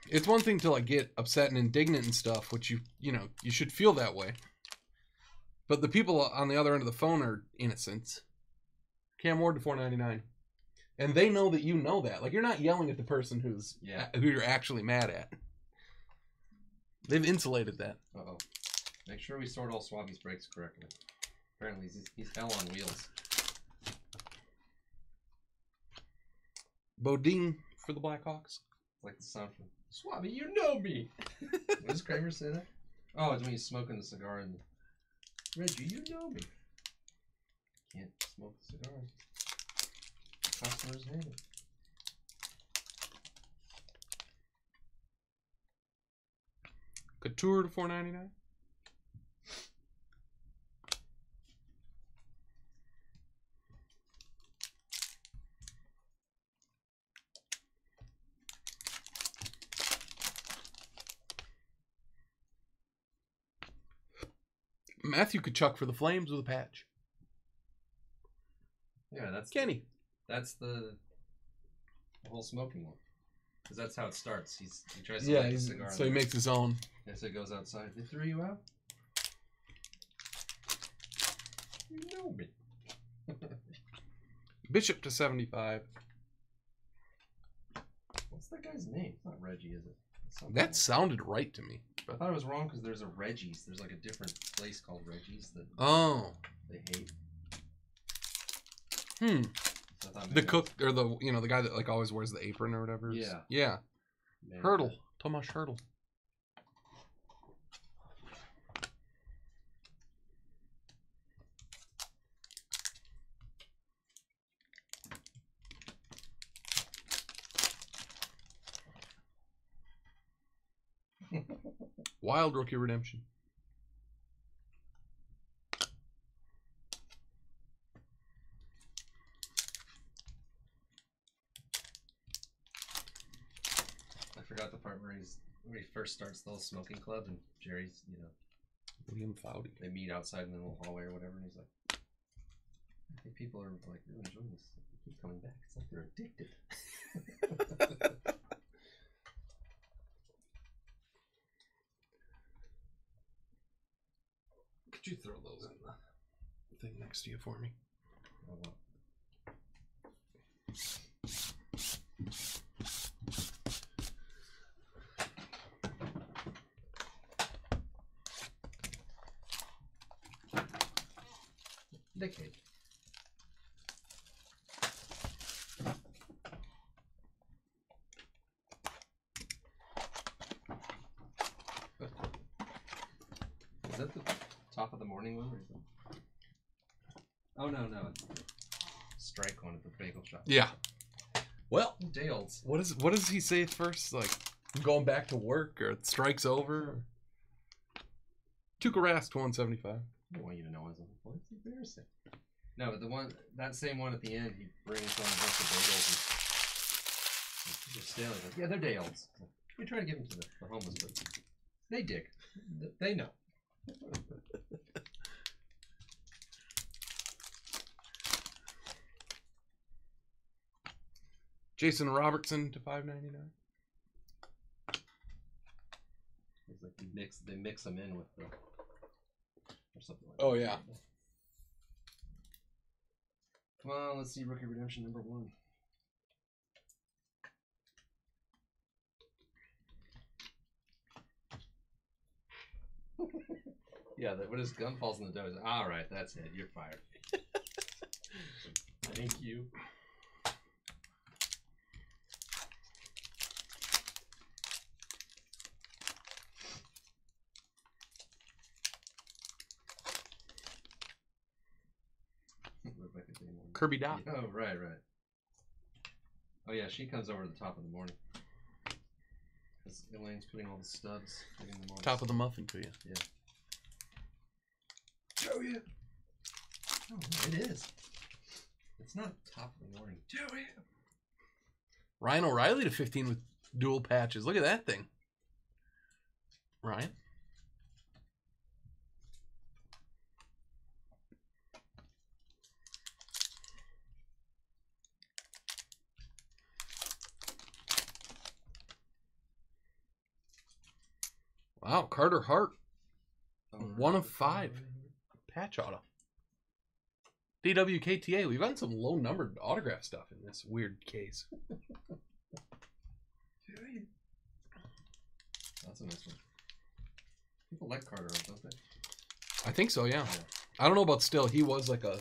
A: it's one thing to like get upset and indignant and stuff, which you you know, you should feel that way. But the people on the other end of the phone are innocent. Cam Ward to four ninety nine. And they know that you know that. Like you're not yelling at the person who's
B: Yeah.
A: who you're actually mad at. They've insulated that.
B: Uh oh. Make sure we sort all Swabby's brakes correctly. Apparently he's, he's hell on wheels.
A: Beaudin for the Blackhawks.
B: Like the sound from Swabby, you know me. what does Kramer say that? Oh, it's when he's smoking the cigar and Reggie, you know me. Can't smoke the cigars. Customers hate it.
A: Couture to four ninety nine. Matthew Tkachuk for the Flames with a patch.
B: Yeah, that's
A: Kenny.
B: that's the, the whole smoking one. Because that's how it starts. He's he tries to
A: Yeah,
B: light
A: he's,
B: cigar.
A: so he makes his own.
B: As it goes outside, they threw you out. You know me.
A: Bishop to seventy five.
B: What's that guy's name? It's not Reggie, is it?
A: That sounded right to me.
B: I thought it was wrong because there's a Reggie's. There's like a different place called Reggie's that
A: Oh,
B: they hate.
A: hmm.
B: So
A: The cook or the you know the guy that like always wears the apron or whatever.
B: Yeah.
A: Yeah. Hertl. Tomas Hertl. Wild rookie redemption.
B: I forgot the part where he's when he first starts the little smoking club and Jerry's, you know,
A: William Foudy.
B: they meet outside in the little hallway or whatever, and he's like, I think people are like really enjoying this. They keep coming back. It's like they're addicted.
A: Could you throw those in the thing next to you for me?
B: Oh, well. Decade. Is that the top of the morning one? Or is it... Oh no no, it's the strike one at the bagel shop.
A: Yeah. Well,
B: Dales. olds.
A: what is what does he say first? Like I'm going back to work or strike's over? Tuukka Rask to 175.
B: I don't want you to know what's on the It's embarrassing. No, but the one that same one at the end, he brings on a bunch of bagels and and just stale. He's like, yeah, they're Dales. We try to give them to the, the homeless, but they dig. They know.
A: Jason Robertson to 599.
B: It's like they mix they mix them in with the or something like
A: Oh,
B: that.
A: yeah.
B: Come on, let's see rookie redemption number one. yeah, that, when his gun falls in the dough, he's like, all right, that's it. You're fired. Thank you.
A: Kirby Dach.
B: Oh, right, right. Oh, yeah, she comes over to the top of the morning. Because Elaine's putting all the stubs, giving them all
A: Top of the muffin to you. Yeah.
B: Joey! Oh, it is. It's not top of the morning. Joey!
A: Ryan O'Reilly to 15 with dual patches. Look at that thing. Ryan? Wow, Carter Hart,
B: Oh,
A: One of five. patch auto. DWKTA, we've gotten some low numbered autograph stuff in this weird case.
B: That's a nice one. People like Carter, don't they?
A: I think so, yeah. I don't know about still. He was like a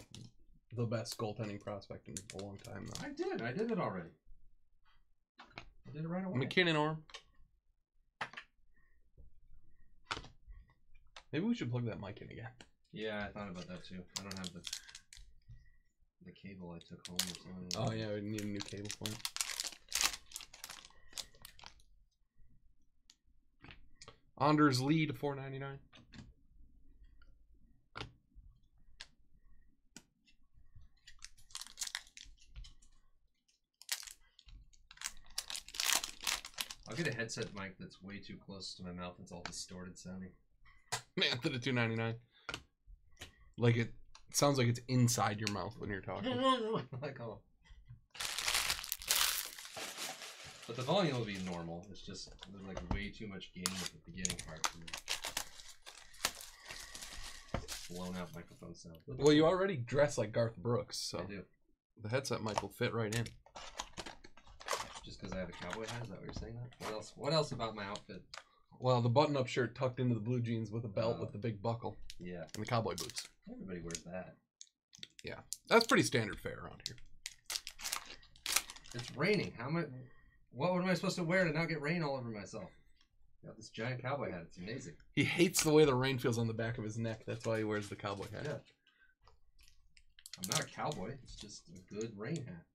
A: the best goaltending prospect in a long time though.
B: I did. I did it already. I did it right away.
A: MacKinnon arm. Maybe we should plug that mic in again.
B: Yeah, I thought about that too. I don't have the the cable I took home or something.
A: Oh yeah, we need a new cable for him. Anders Lee to four ninety nine.
B: I'll get a headset mic that's way too close to my mouth. It's all distorted sounding.
A: Man, to the two ninety nine. Like it sounds like it's inside your mouth when you're talking. Oh.
B: like oh. But the volume will be normal. It's just there's like way too much gain at the beginning part for me. Blown out microphone sound.
A: Well, you already dress like Garth Brooks, so
B: I do.
A: the headset mic will fit right in.
B: Just because I have a cowboy hat? Is that what you're saying? That? What else? What else about my outfit?
A: Well, the button up shirt tucked into the blue jeans with a belt
B: Oh.
A: with the big buckle
B: Yeah,
A: and the cowboy boots.
B: everybody wears that.
A: Yeah, that's pretty standard fare around here.
B: It's raining. How am I? What am I supposed to wear to not get rain all over myself? Got this giant cowboy hat. It's amazing.
A: He hates the way the rain feels on the back of his neck. That's why he wears the cowboy hat.
B: Yeah. I'm not a cowboy. It's just a good rain hat.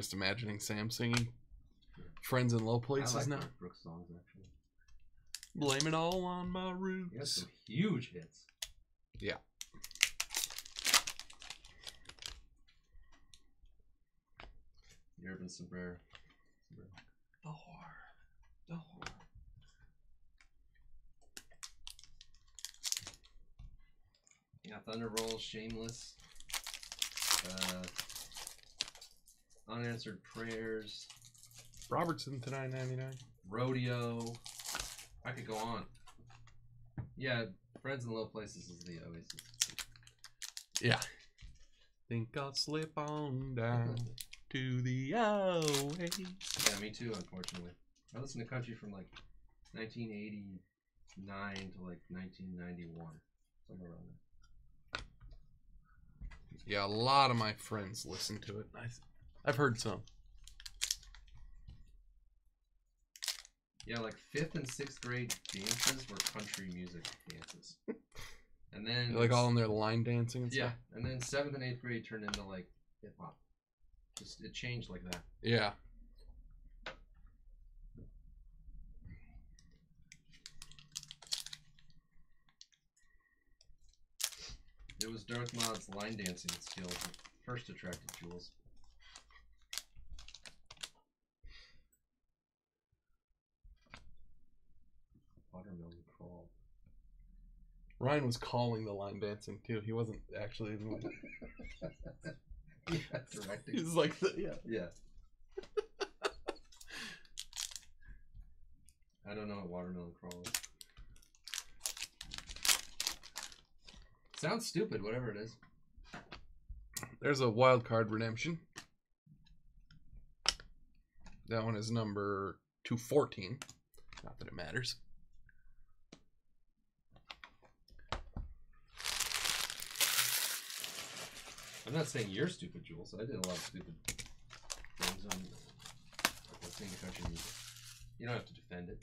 A: Just imagining Sam singing "Friends in Low Places"
B: I like
A: now.
B: Brooks songs actually.
A: Blame it all on my
B: He has some huge hits.
A: Yeah.
B: The Urban Sombrero. Sombrero. The whore. The whore. Yeah, Thunder Roll, Shameless. Uh, unanswered Prayers.
A: Robertson to nine ninety nine.
B: Rodeo. I could go on. Yeah, Friends in Low Places is the Oasis.
A: Yeah. Think I'll slip on down to the oasis.
B: Yeah, me too, unfortunately. I listened to country from like 1989 to like 1991. Somewhere around there.
A: Yeah, a lot of my friends listen to it. I, I've heard some.
B: Yeah, like fifth and sixth grade dances were country music dances. And then
A: Like all in their line dancing and
B: yeah,
A: stuff.
B: and then seventh and eighth grade turned into like hip hop. Just it changed like that.
A: Yeah.
B: It was Darth Maul's line dancing skills that first attracted Jules. Watermelon crawl.
A: Ryan was calling the line dancing too. He wasn't actually. the-
B: yeah, directing.
A: He's like, the, yeah.
B: Yeah. I don't know what watermelon crawl is. Sounds stupid, whatever it is.
A: There's a wild card redemption. That one is number 214. Not that it matters.
B: I'm not saying you're stupid, Jules. I did a lot of stupid things on like, listening to country music. You don't have to defend it.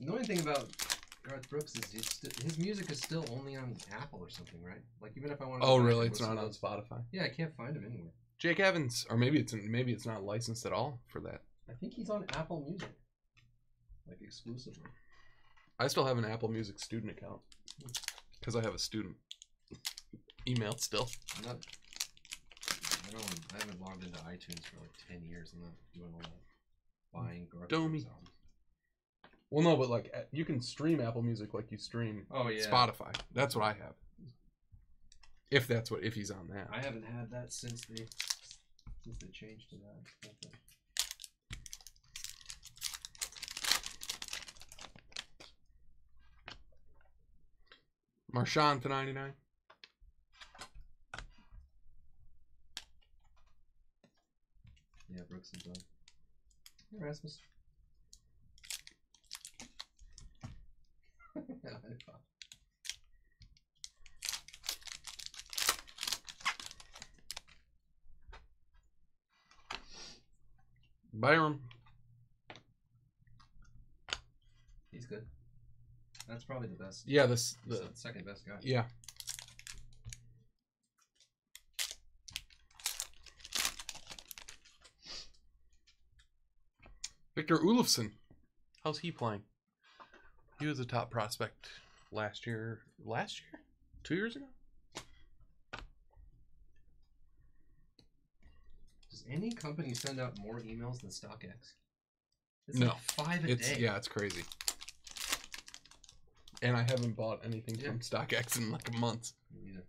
B: The annoying thing about Garth Brooks is his music is still only on Apple or something, right? Like even if I want to.
A: Oh, really? It's not on Spotify.
B: Yeah, I can't find him anywhere.
A: Jake Evans, or maybe it's maybe it's not licensed at all for that.
B: I think he's on Apple Music, like exclusively.
A: I still have an Apple Music student account because I have a student email still.
B: I'm not I don't. I haven't logged into iTunes for like ten years. I'm not doing all that buying garbage
A: Domi.
B: albums.
A: Well, no, but like you can stream Apple Music like you stream
B: Oh yeah.
A: Spotify. That's what I have. If that's what if he's on that.
B: I haven't had that since they since they changed to that. Okay.
A: Marchand to ninety nine.
B: Yeah, Brooks is done. Hey,
A: Byram.
B: He's good. That's probably the best.
A: Yeah, this the
B: the second best guy.
A: yeah. Victor Olofsson. How's he playing? He was a top prospect last year. Last year? Two years ago?
B: Does any company send out more emails than StockX? It's
A: No.
B: like five a
A: It's
B: day.
A: yeah, it's crazy. And I haven't bought anything
B: Yeah.
A: from StockX in like a month.
B: Me neither.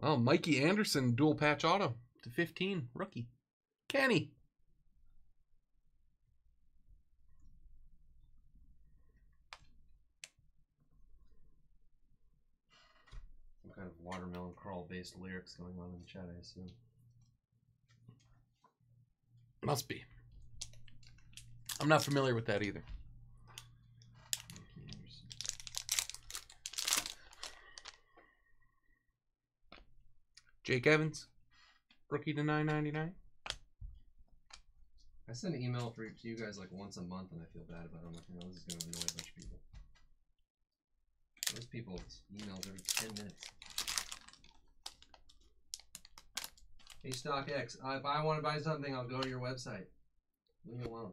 A: Oh, Mikey Anderson, dual patch auto to 15, rookie. Kenny.
B: Some kind of watermelon crawl based lyrics going on in the chat, I assume.
A: Must be. I'm not familiar with that either. Jake Evans, rookie to 999.
B: I send an email for to you guys like once a month, and I feel bad about it. I'm like, you know, this is gonna annoy a bunch of people. Those people emails every ten minutes. Hey StockX, uh, if I want to buy something, I'll go to your website. Leave me alone.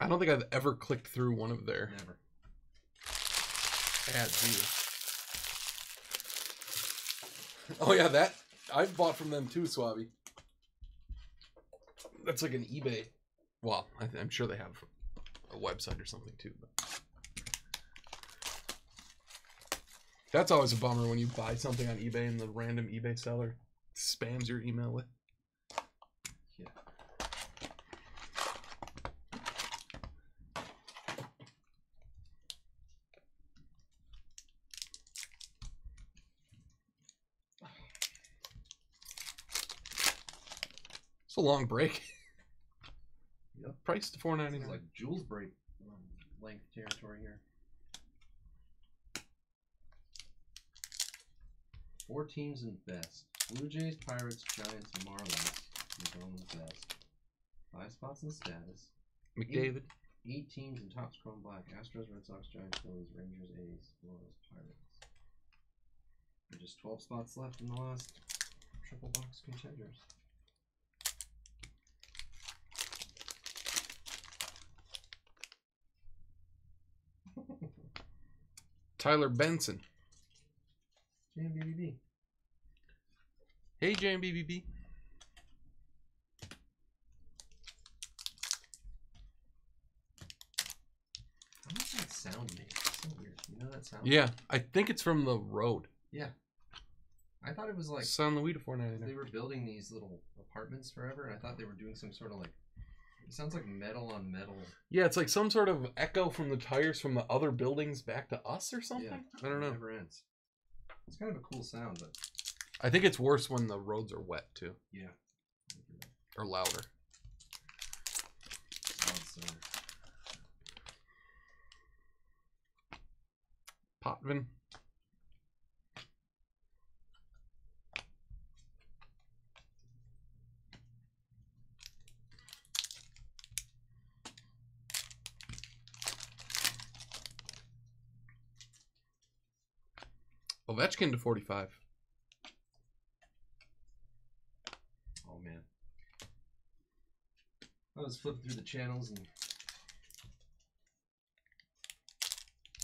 A: I don't think I've ever clicked through one of their
B: Never.
A: ads either. Oh yeah, that I've bought from them too, Swabby. That's like an eBay. Well, I th- I'm sure they have a website or something too. But that's always a bummer when you buy something on eBay and the random eBay seller spams your email with.
B: Yeah.
A: It's a long break.
B: Yep.
A: Price to four ninety
B: like Jules break um, length territory here. Four teams in best: Blue Jays, Pirates, Giants, Marlins. McDonald's best. Five spots in status.
A: McDavid.
B: Eight teams in Topps Chrome Black: Astros, Red Sox, Giants, Phillies, Rangers, A's, Royals, Pirates. There's just 12 spots left in the last triple box contenders.
A: Tyler Benson.
B: JMBBB.
A: Hey JMBBB.
B: How does that sound make? It's so weird. You know that sound?
A: Yeah, I think it's from the road.
B: Yeah. I thought it was like
A: San Luis four ninety
B: they were building these little apartments forever, and I thought they were doing some sort of like. It sounds like metal on metal.
A: Yeah, it's like some sort of echo from the tires from the other buildings back to us or something.
B: Yeah,
A: I don't
B: it
A: know.
B: Never ends. It's kind of a cool sound, but
A: I think it's worse when the roads are wet too,
B: yeah.
A: or louder.
B: Sound.
A: Uh, Potvin. Ovechkin to 45.
B: Oh man. I was flipping through the channels and.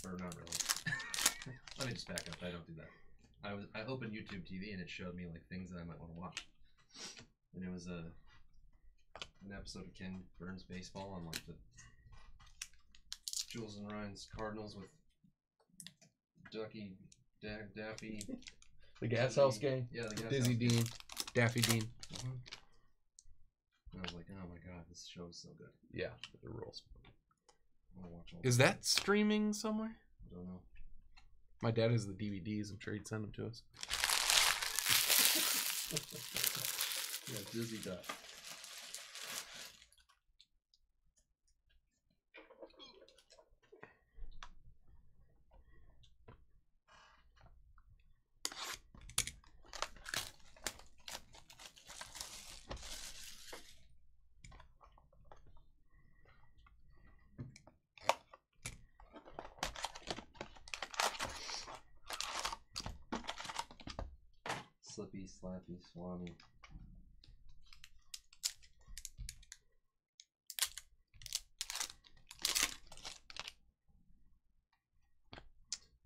B: Or not really. I me just back up. I don't do that. I was I opened YouTube TV and it showed me like things that I might want to watch. And it was a an episode of Ken Burns baseball on like the Jules and Ryan's Cardinals with Ducky, da- Daffy,
A: The Gas House Gang.
B: Yeah, the gas
A: Dizzy
B: house gang.
A: Dean. Daffy Dean.
B: Mhm. I was like, oh my god, this show is so good.
A: Yeah, the rules.
B: I want to watch all.
A: Is that streaming somewhere?
B: I don't know.
A: My dad has the DVDs. I'm sure he'd send them to us.
B: Yeah, Dizzy Duck.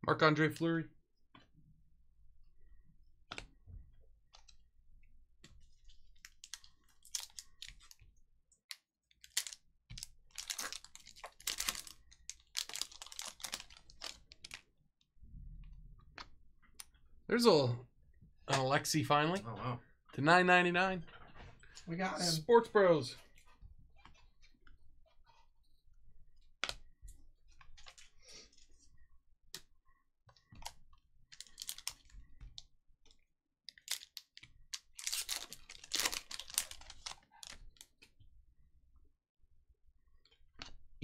A: Marc Andre Fleury. There's a an Alexi finally
B: Oh wow.
A: to 9.99.
C: We got him.
A: Sports Bros.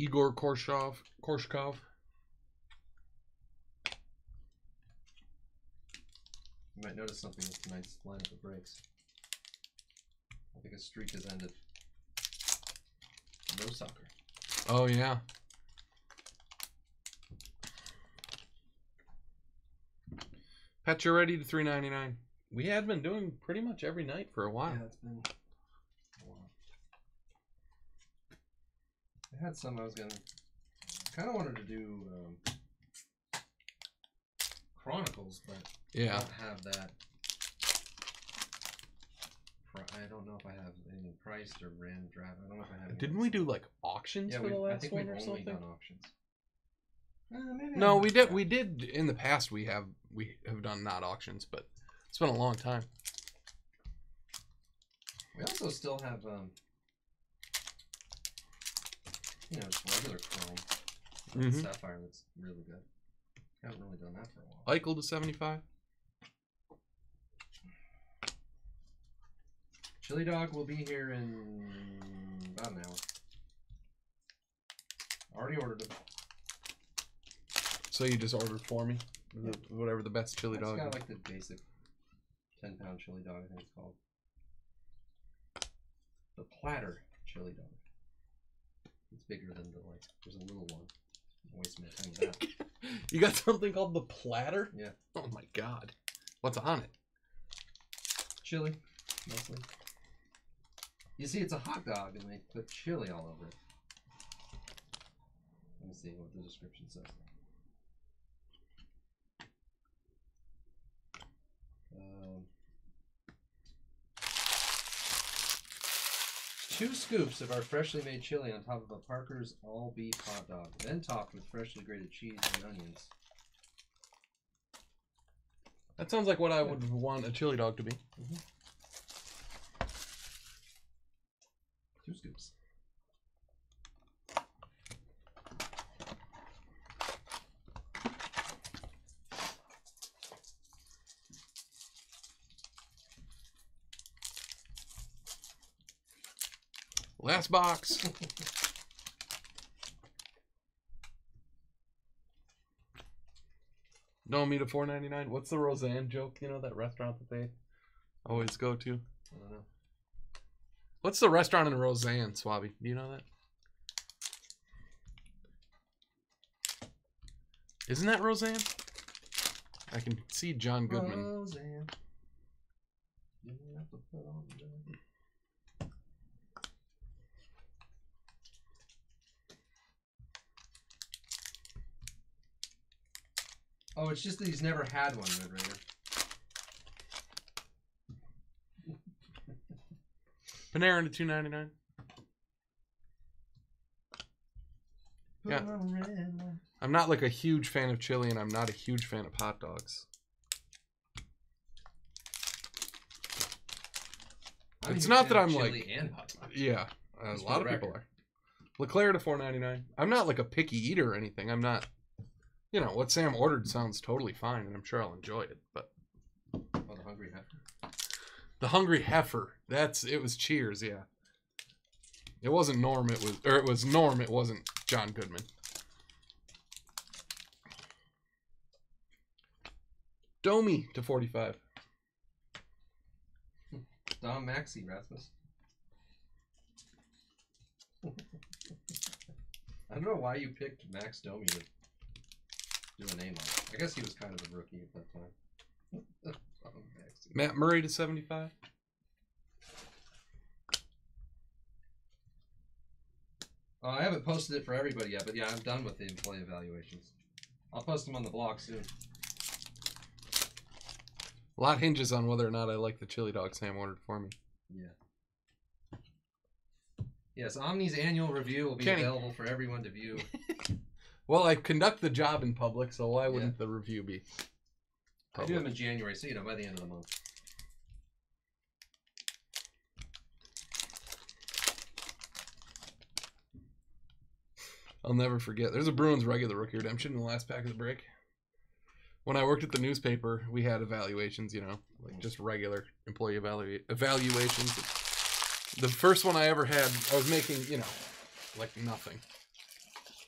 A: Igor Korshov. Korshkov.
B: You might notice something with tonight's lineup of breaks. I think a streak has ended. No soccer.
A: Oh yeah. Pat, you're ready to 3.99. We had been doing pretty much every night for a while.
B: Yeah, it's been a while. I had some I was gonna. Kind of wanted to do um, Chronicles, but
A: yeah, I
B: don't have that. I don't know if I have any priced or random draft. I don't know if I have.
A: Didn't we do like auctions
B: Yeah,
A: for the
B: I
A: last
B: think
A: one or something?
B: done auctions. Uh, maybe
A: No, we did.
B: draft.
A: We did in the past. We have we have done not auctions, but it's been a long time.
B: We also still have, um, you know, just regular Chrome.
A: Mhm.
B: Sapphire that's really good. I Haven't really done that for a while.
A: Eichel to 75.
B: Chili Dog will be here in about an hour. Already ordered them.
A: So you just ordered for me, the, whatever the best chili
B: It's
A: dog.
B: got like the basic 10 pound chili dog, I think it's called. The platter chili dog. It's bigger than the like, there's a little one. I'm wasting my time with that.
A: You got something called the platter?
B: Yeah.
A: Oh my god. What's on it?
B: Chili, mostly. You see, it's a hot dog, and they put chili all over it. Let me see what the description says. Um, two scoops of our freshly made chili on top of a Parker's all beef hot dog, then topped with freshly grated cheese and onions.
A: That sounds like what I would want a chili dog to be. Mm-hmm.
B: Two scoops.
A: Last box. No meat at four ninety nine. What's the Roseanne joke? You know that restaurant that they always go to.
B: I don't know.
A: What's the restaurant in Roseanne, Swabby? Do you know that? Isn't that Roseanne? I can see John Goodman.
B: Roseanne. You have to put on the- Oh, it's just that he's never had one, Red Raider.
A: Panarin to two ninety nine. Yeah. I'm not like a huge fan of chili, and I'm not a huge fan of hot dogs.
B: I'm
A: It's not that I'm,
B: chili
A: like-
B: and hot dogs.
A: Yeah, a
B: Just for
A: lot of
B: the
A: people
B: record.
A: are. Leclerc to four ninety nine. I'm not like a picky eater or anything. I'm not. You know what Sam ordered sounds totally fine, and I'm sure I'll enjoy it. But
B: Oh, the hungry heifer.
A: the hungry heifer. That's it. Was Cheers? Yeah. It wasn't Norm. It was or it was Norm. It wasn't John Goodman. Domi to forty five.
B: Dom Maxi, Rasmus. I don't know why you picked Max Domi to do a name on. it. I guess he was kind of a rookie at that time.
A: Matt Murray to seventy five.
B: Uh, I haven't posted it for everybody yet, but yeah, I'm done with the employee evaluations. I'll post them on the blog soon.
A: A lot hinges on whether or not I like the chili dog Sam ordered for me.
B: Yeah. Yes, Omni's annual review will be
A: Kenny.
B: available for everyone to view.
A: Well, I conduct the job in public, so why wouldn't the review be?
B: I do them in January, so you know by the end of the month.
A: I'll never forget. There's a Bruins regular rookie redemption in the last pack of the break. When I worked at the newspaper, we had evaluations, you know, like just regular employee evalu- evaluations. The first one I ever had, I was making, you know, like nothing.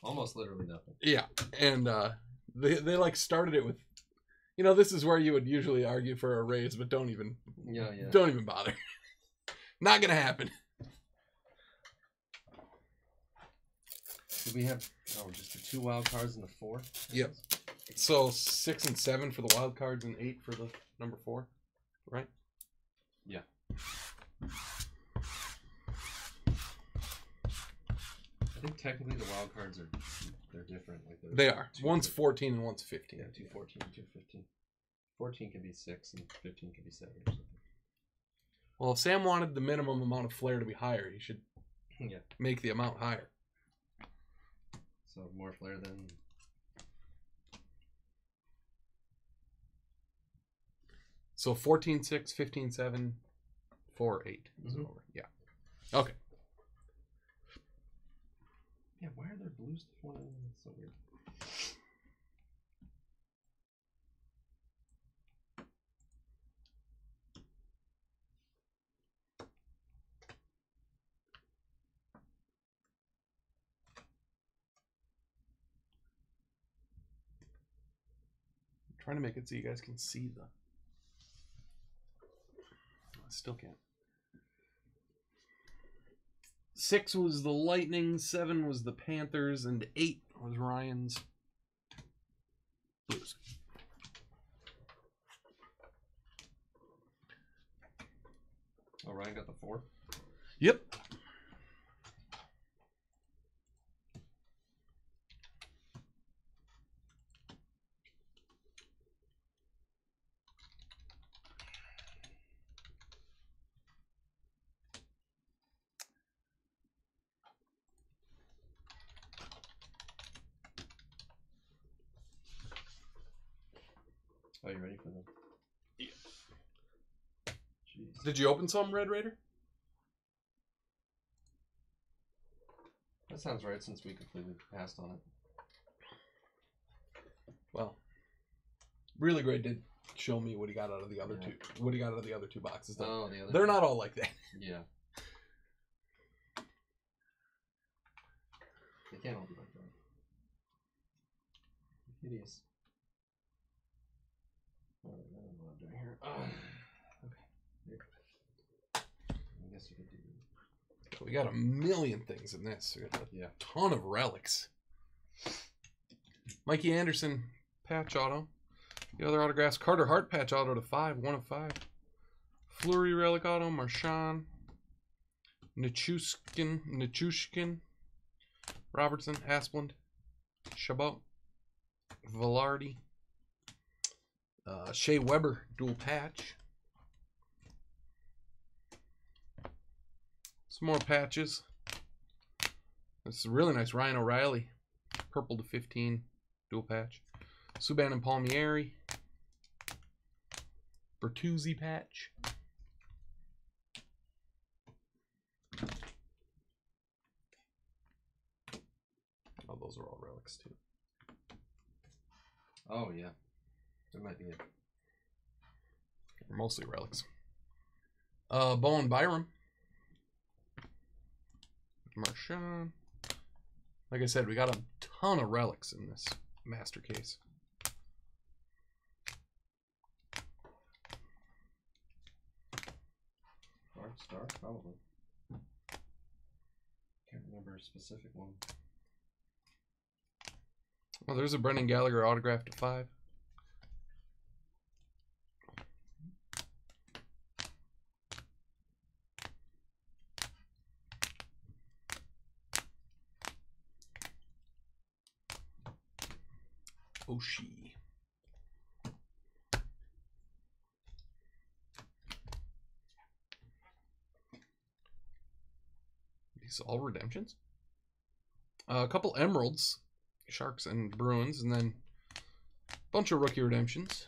B: Almost literally nothing.
A: Yeah, and uh, they they like started it with, you know, this is where you would usually argue for a raise, but don't even
B: Yeah, yeah.
A: don't even bother. Not gonna happen.
B: Do we have oh just the two wild cards and the four?
A: Yep. So six and seven for the wild cards and eight for the number four, right?
B: Yeah. Think technically the wild cards are they're different. Like they're
A: They are.
B: two-
A: One's fourteen and one's fifteen.
B: yeah, two fourteen, two fifteen. Fourteen can be six and fifteen can be seven or something.
A: Well, if Sam wanted the minimum amount of flair to be higher, he should
B: Yeah.
A: make the amount higher.
B: So more flair than
A: So 14, 6, 15, 7, 4, 8 is
B: Mhm.
A: over. Yeah. Okay.
B: Yeah, why are there blues one of them? That's so weird.
A: I'm trying to make it so you guys can see the. I still can't. Six was the Lightning, seven was the Panthers, and eight was Ryan's Blues.
B: Oh, Ryan got the four.
A: Yep.
B: Oh, you ready for them?
A: Yeah.
B: Jeez.
A: Did you open some Red Raider?
B: That sounds right since we completely passed on it.
A: Well, really great did show me what he got out of the other
B: Yeah.
A: two. What he got out of the other two boxes. though.
B: Oh, the other.
A: They're not all like that.
B: Yeah. They can't all be like that. Hideous. Oh, I don't know what I'm doing here. Ah, okay. Here. I guess you could do.
A: We got a million things in this. We got a
B: Yeah.
A: ton of relics. Mikey Anderson, patch auto. The other autographs, Carter Hart patch auto to five, one of five. Fleury relic auto, Marchand. Nichushkin, Nichushkin. Robertson, Asplund. Chabot. Vilardi. Uh, Shea Weber dual patch. Some more patches. This is a really nice Ryan O'Reilly. Purple to 15 dual patch. Subban and Palmieri. Bertuzzi patch. Oh, those are all relics too.
B: Oh yeah, that might be it.
A: They're mostly relics. Uh, Bowen Byram. Marchand. Like I said, we got a ton of relics in this master case.
B: Art star, probably. Can't remember a specific one.
A: Oh, there's a Brendan Gallagher autograph to five. Oshie. These all redemptions. Uh, a couple emeralds, Sharks and Bruins, and then a bunch of rookie redemptions.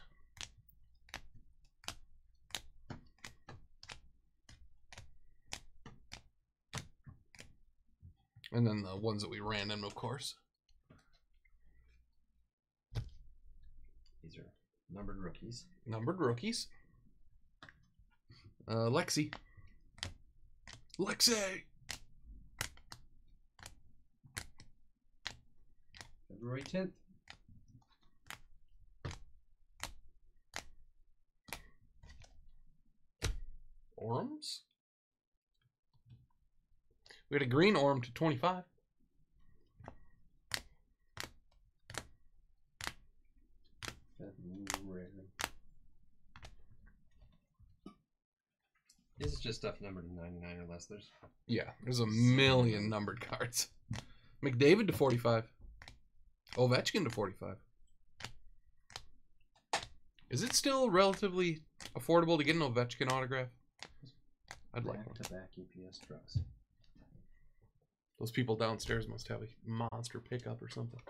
A: And then the ones that we random, of course.
B: These are numbered rookies.
A: Numbered rookies. Uh, Lexi. Lexi!
B: February tenth.
A: Orms? We had a green Orm to 25.
B: February. This is just stuff numbered to ninety nine or less. There's
A: Yeah, there's a million numbered cards. McDavid to 45. Ovechkin to 45. Is it still relatively affordable to get an Ovechkin autograph? I'd like one.
B: to back EPS trucks.
A: Those people downstairs must have a monster pickup or something.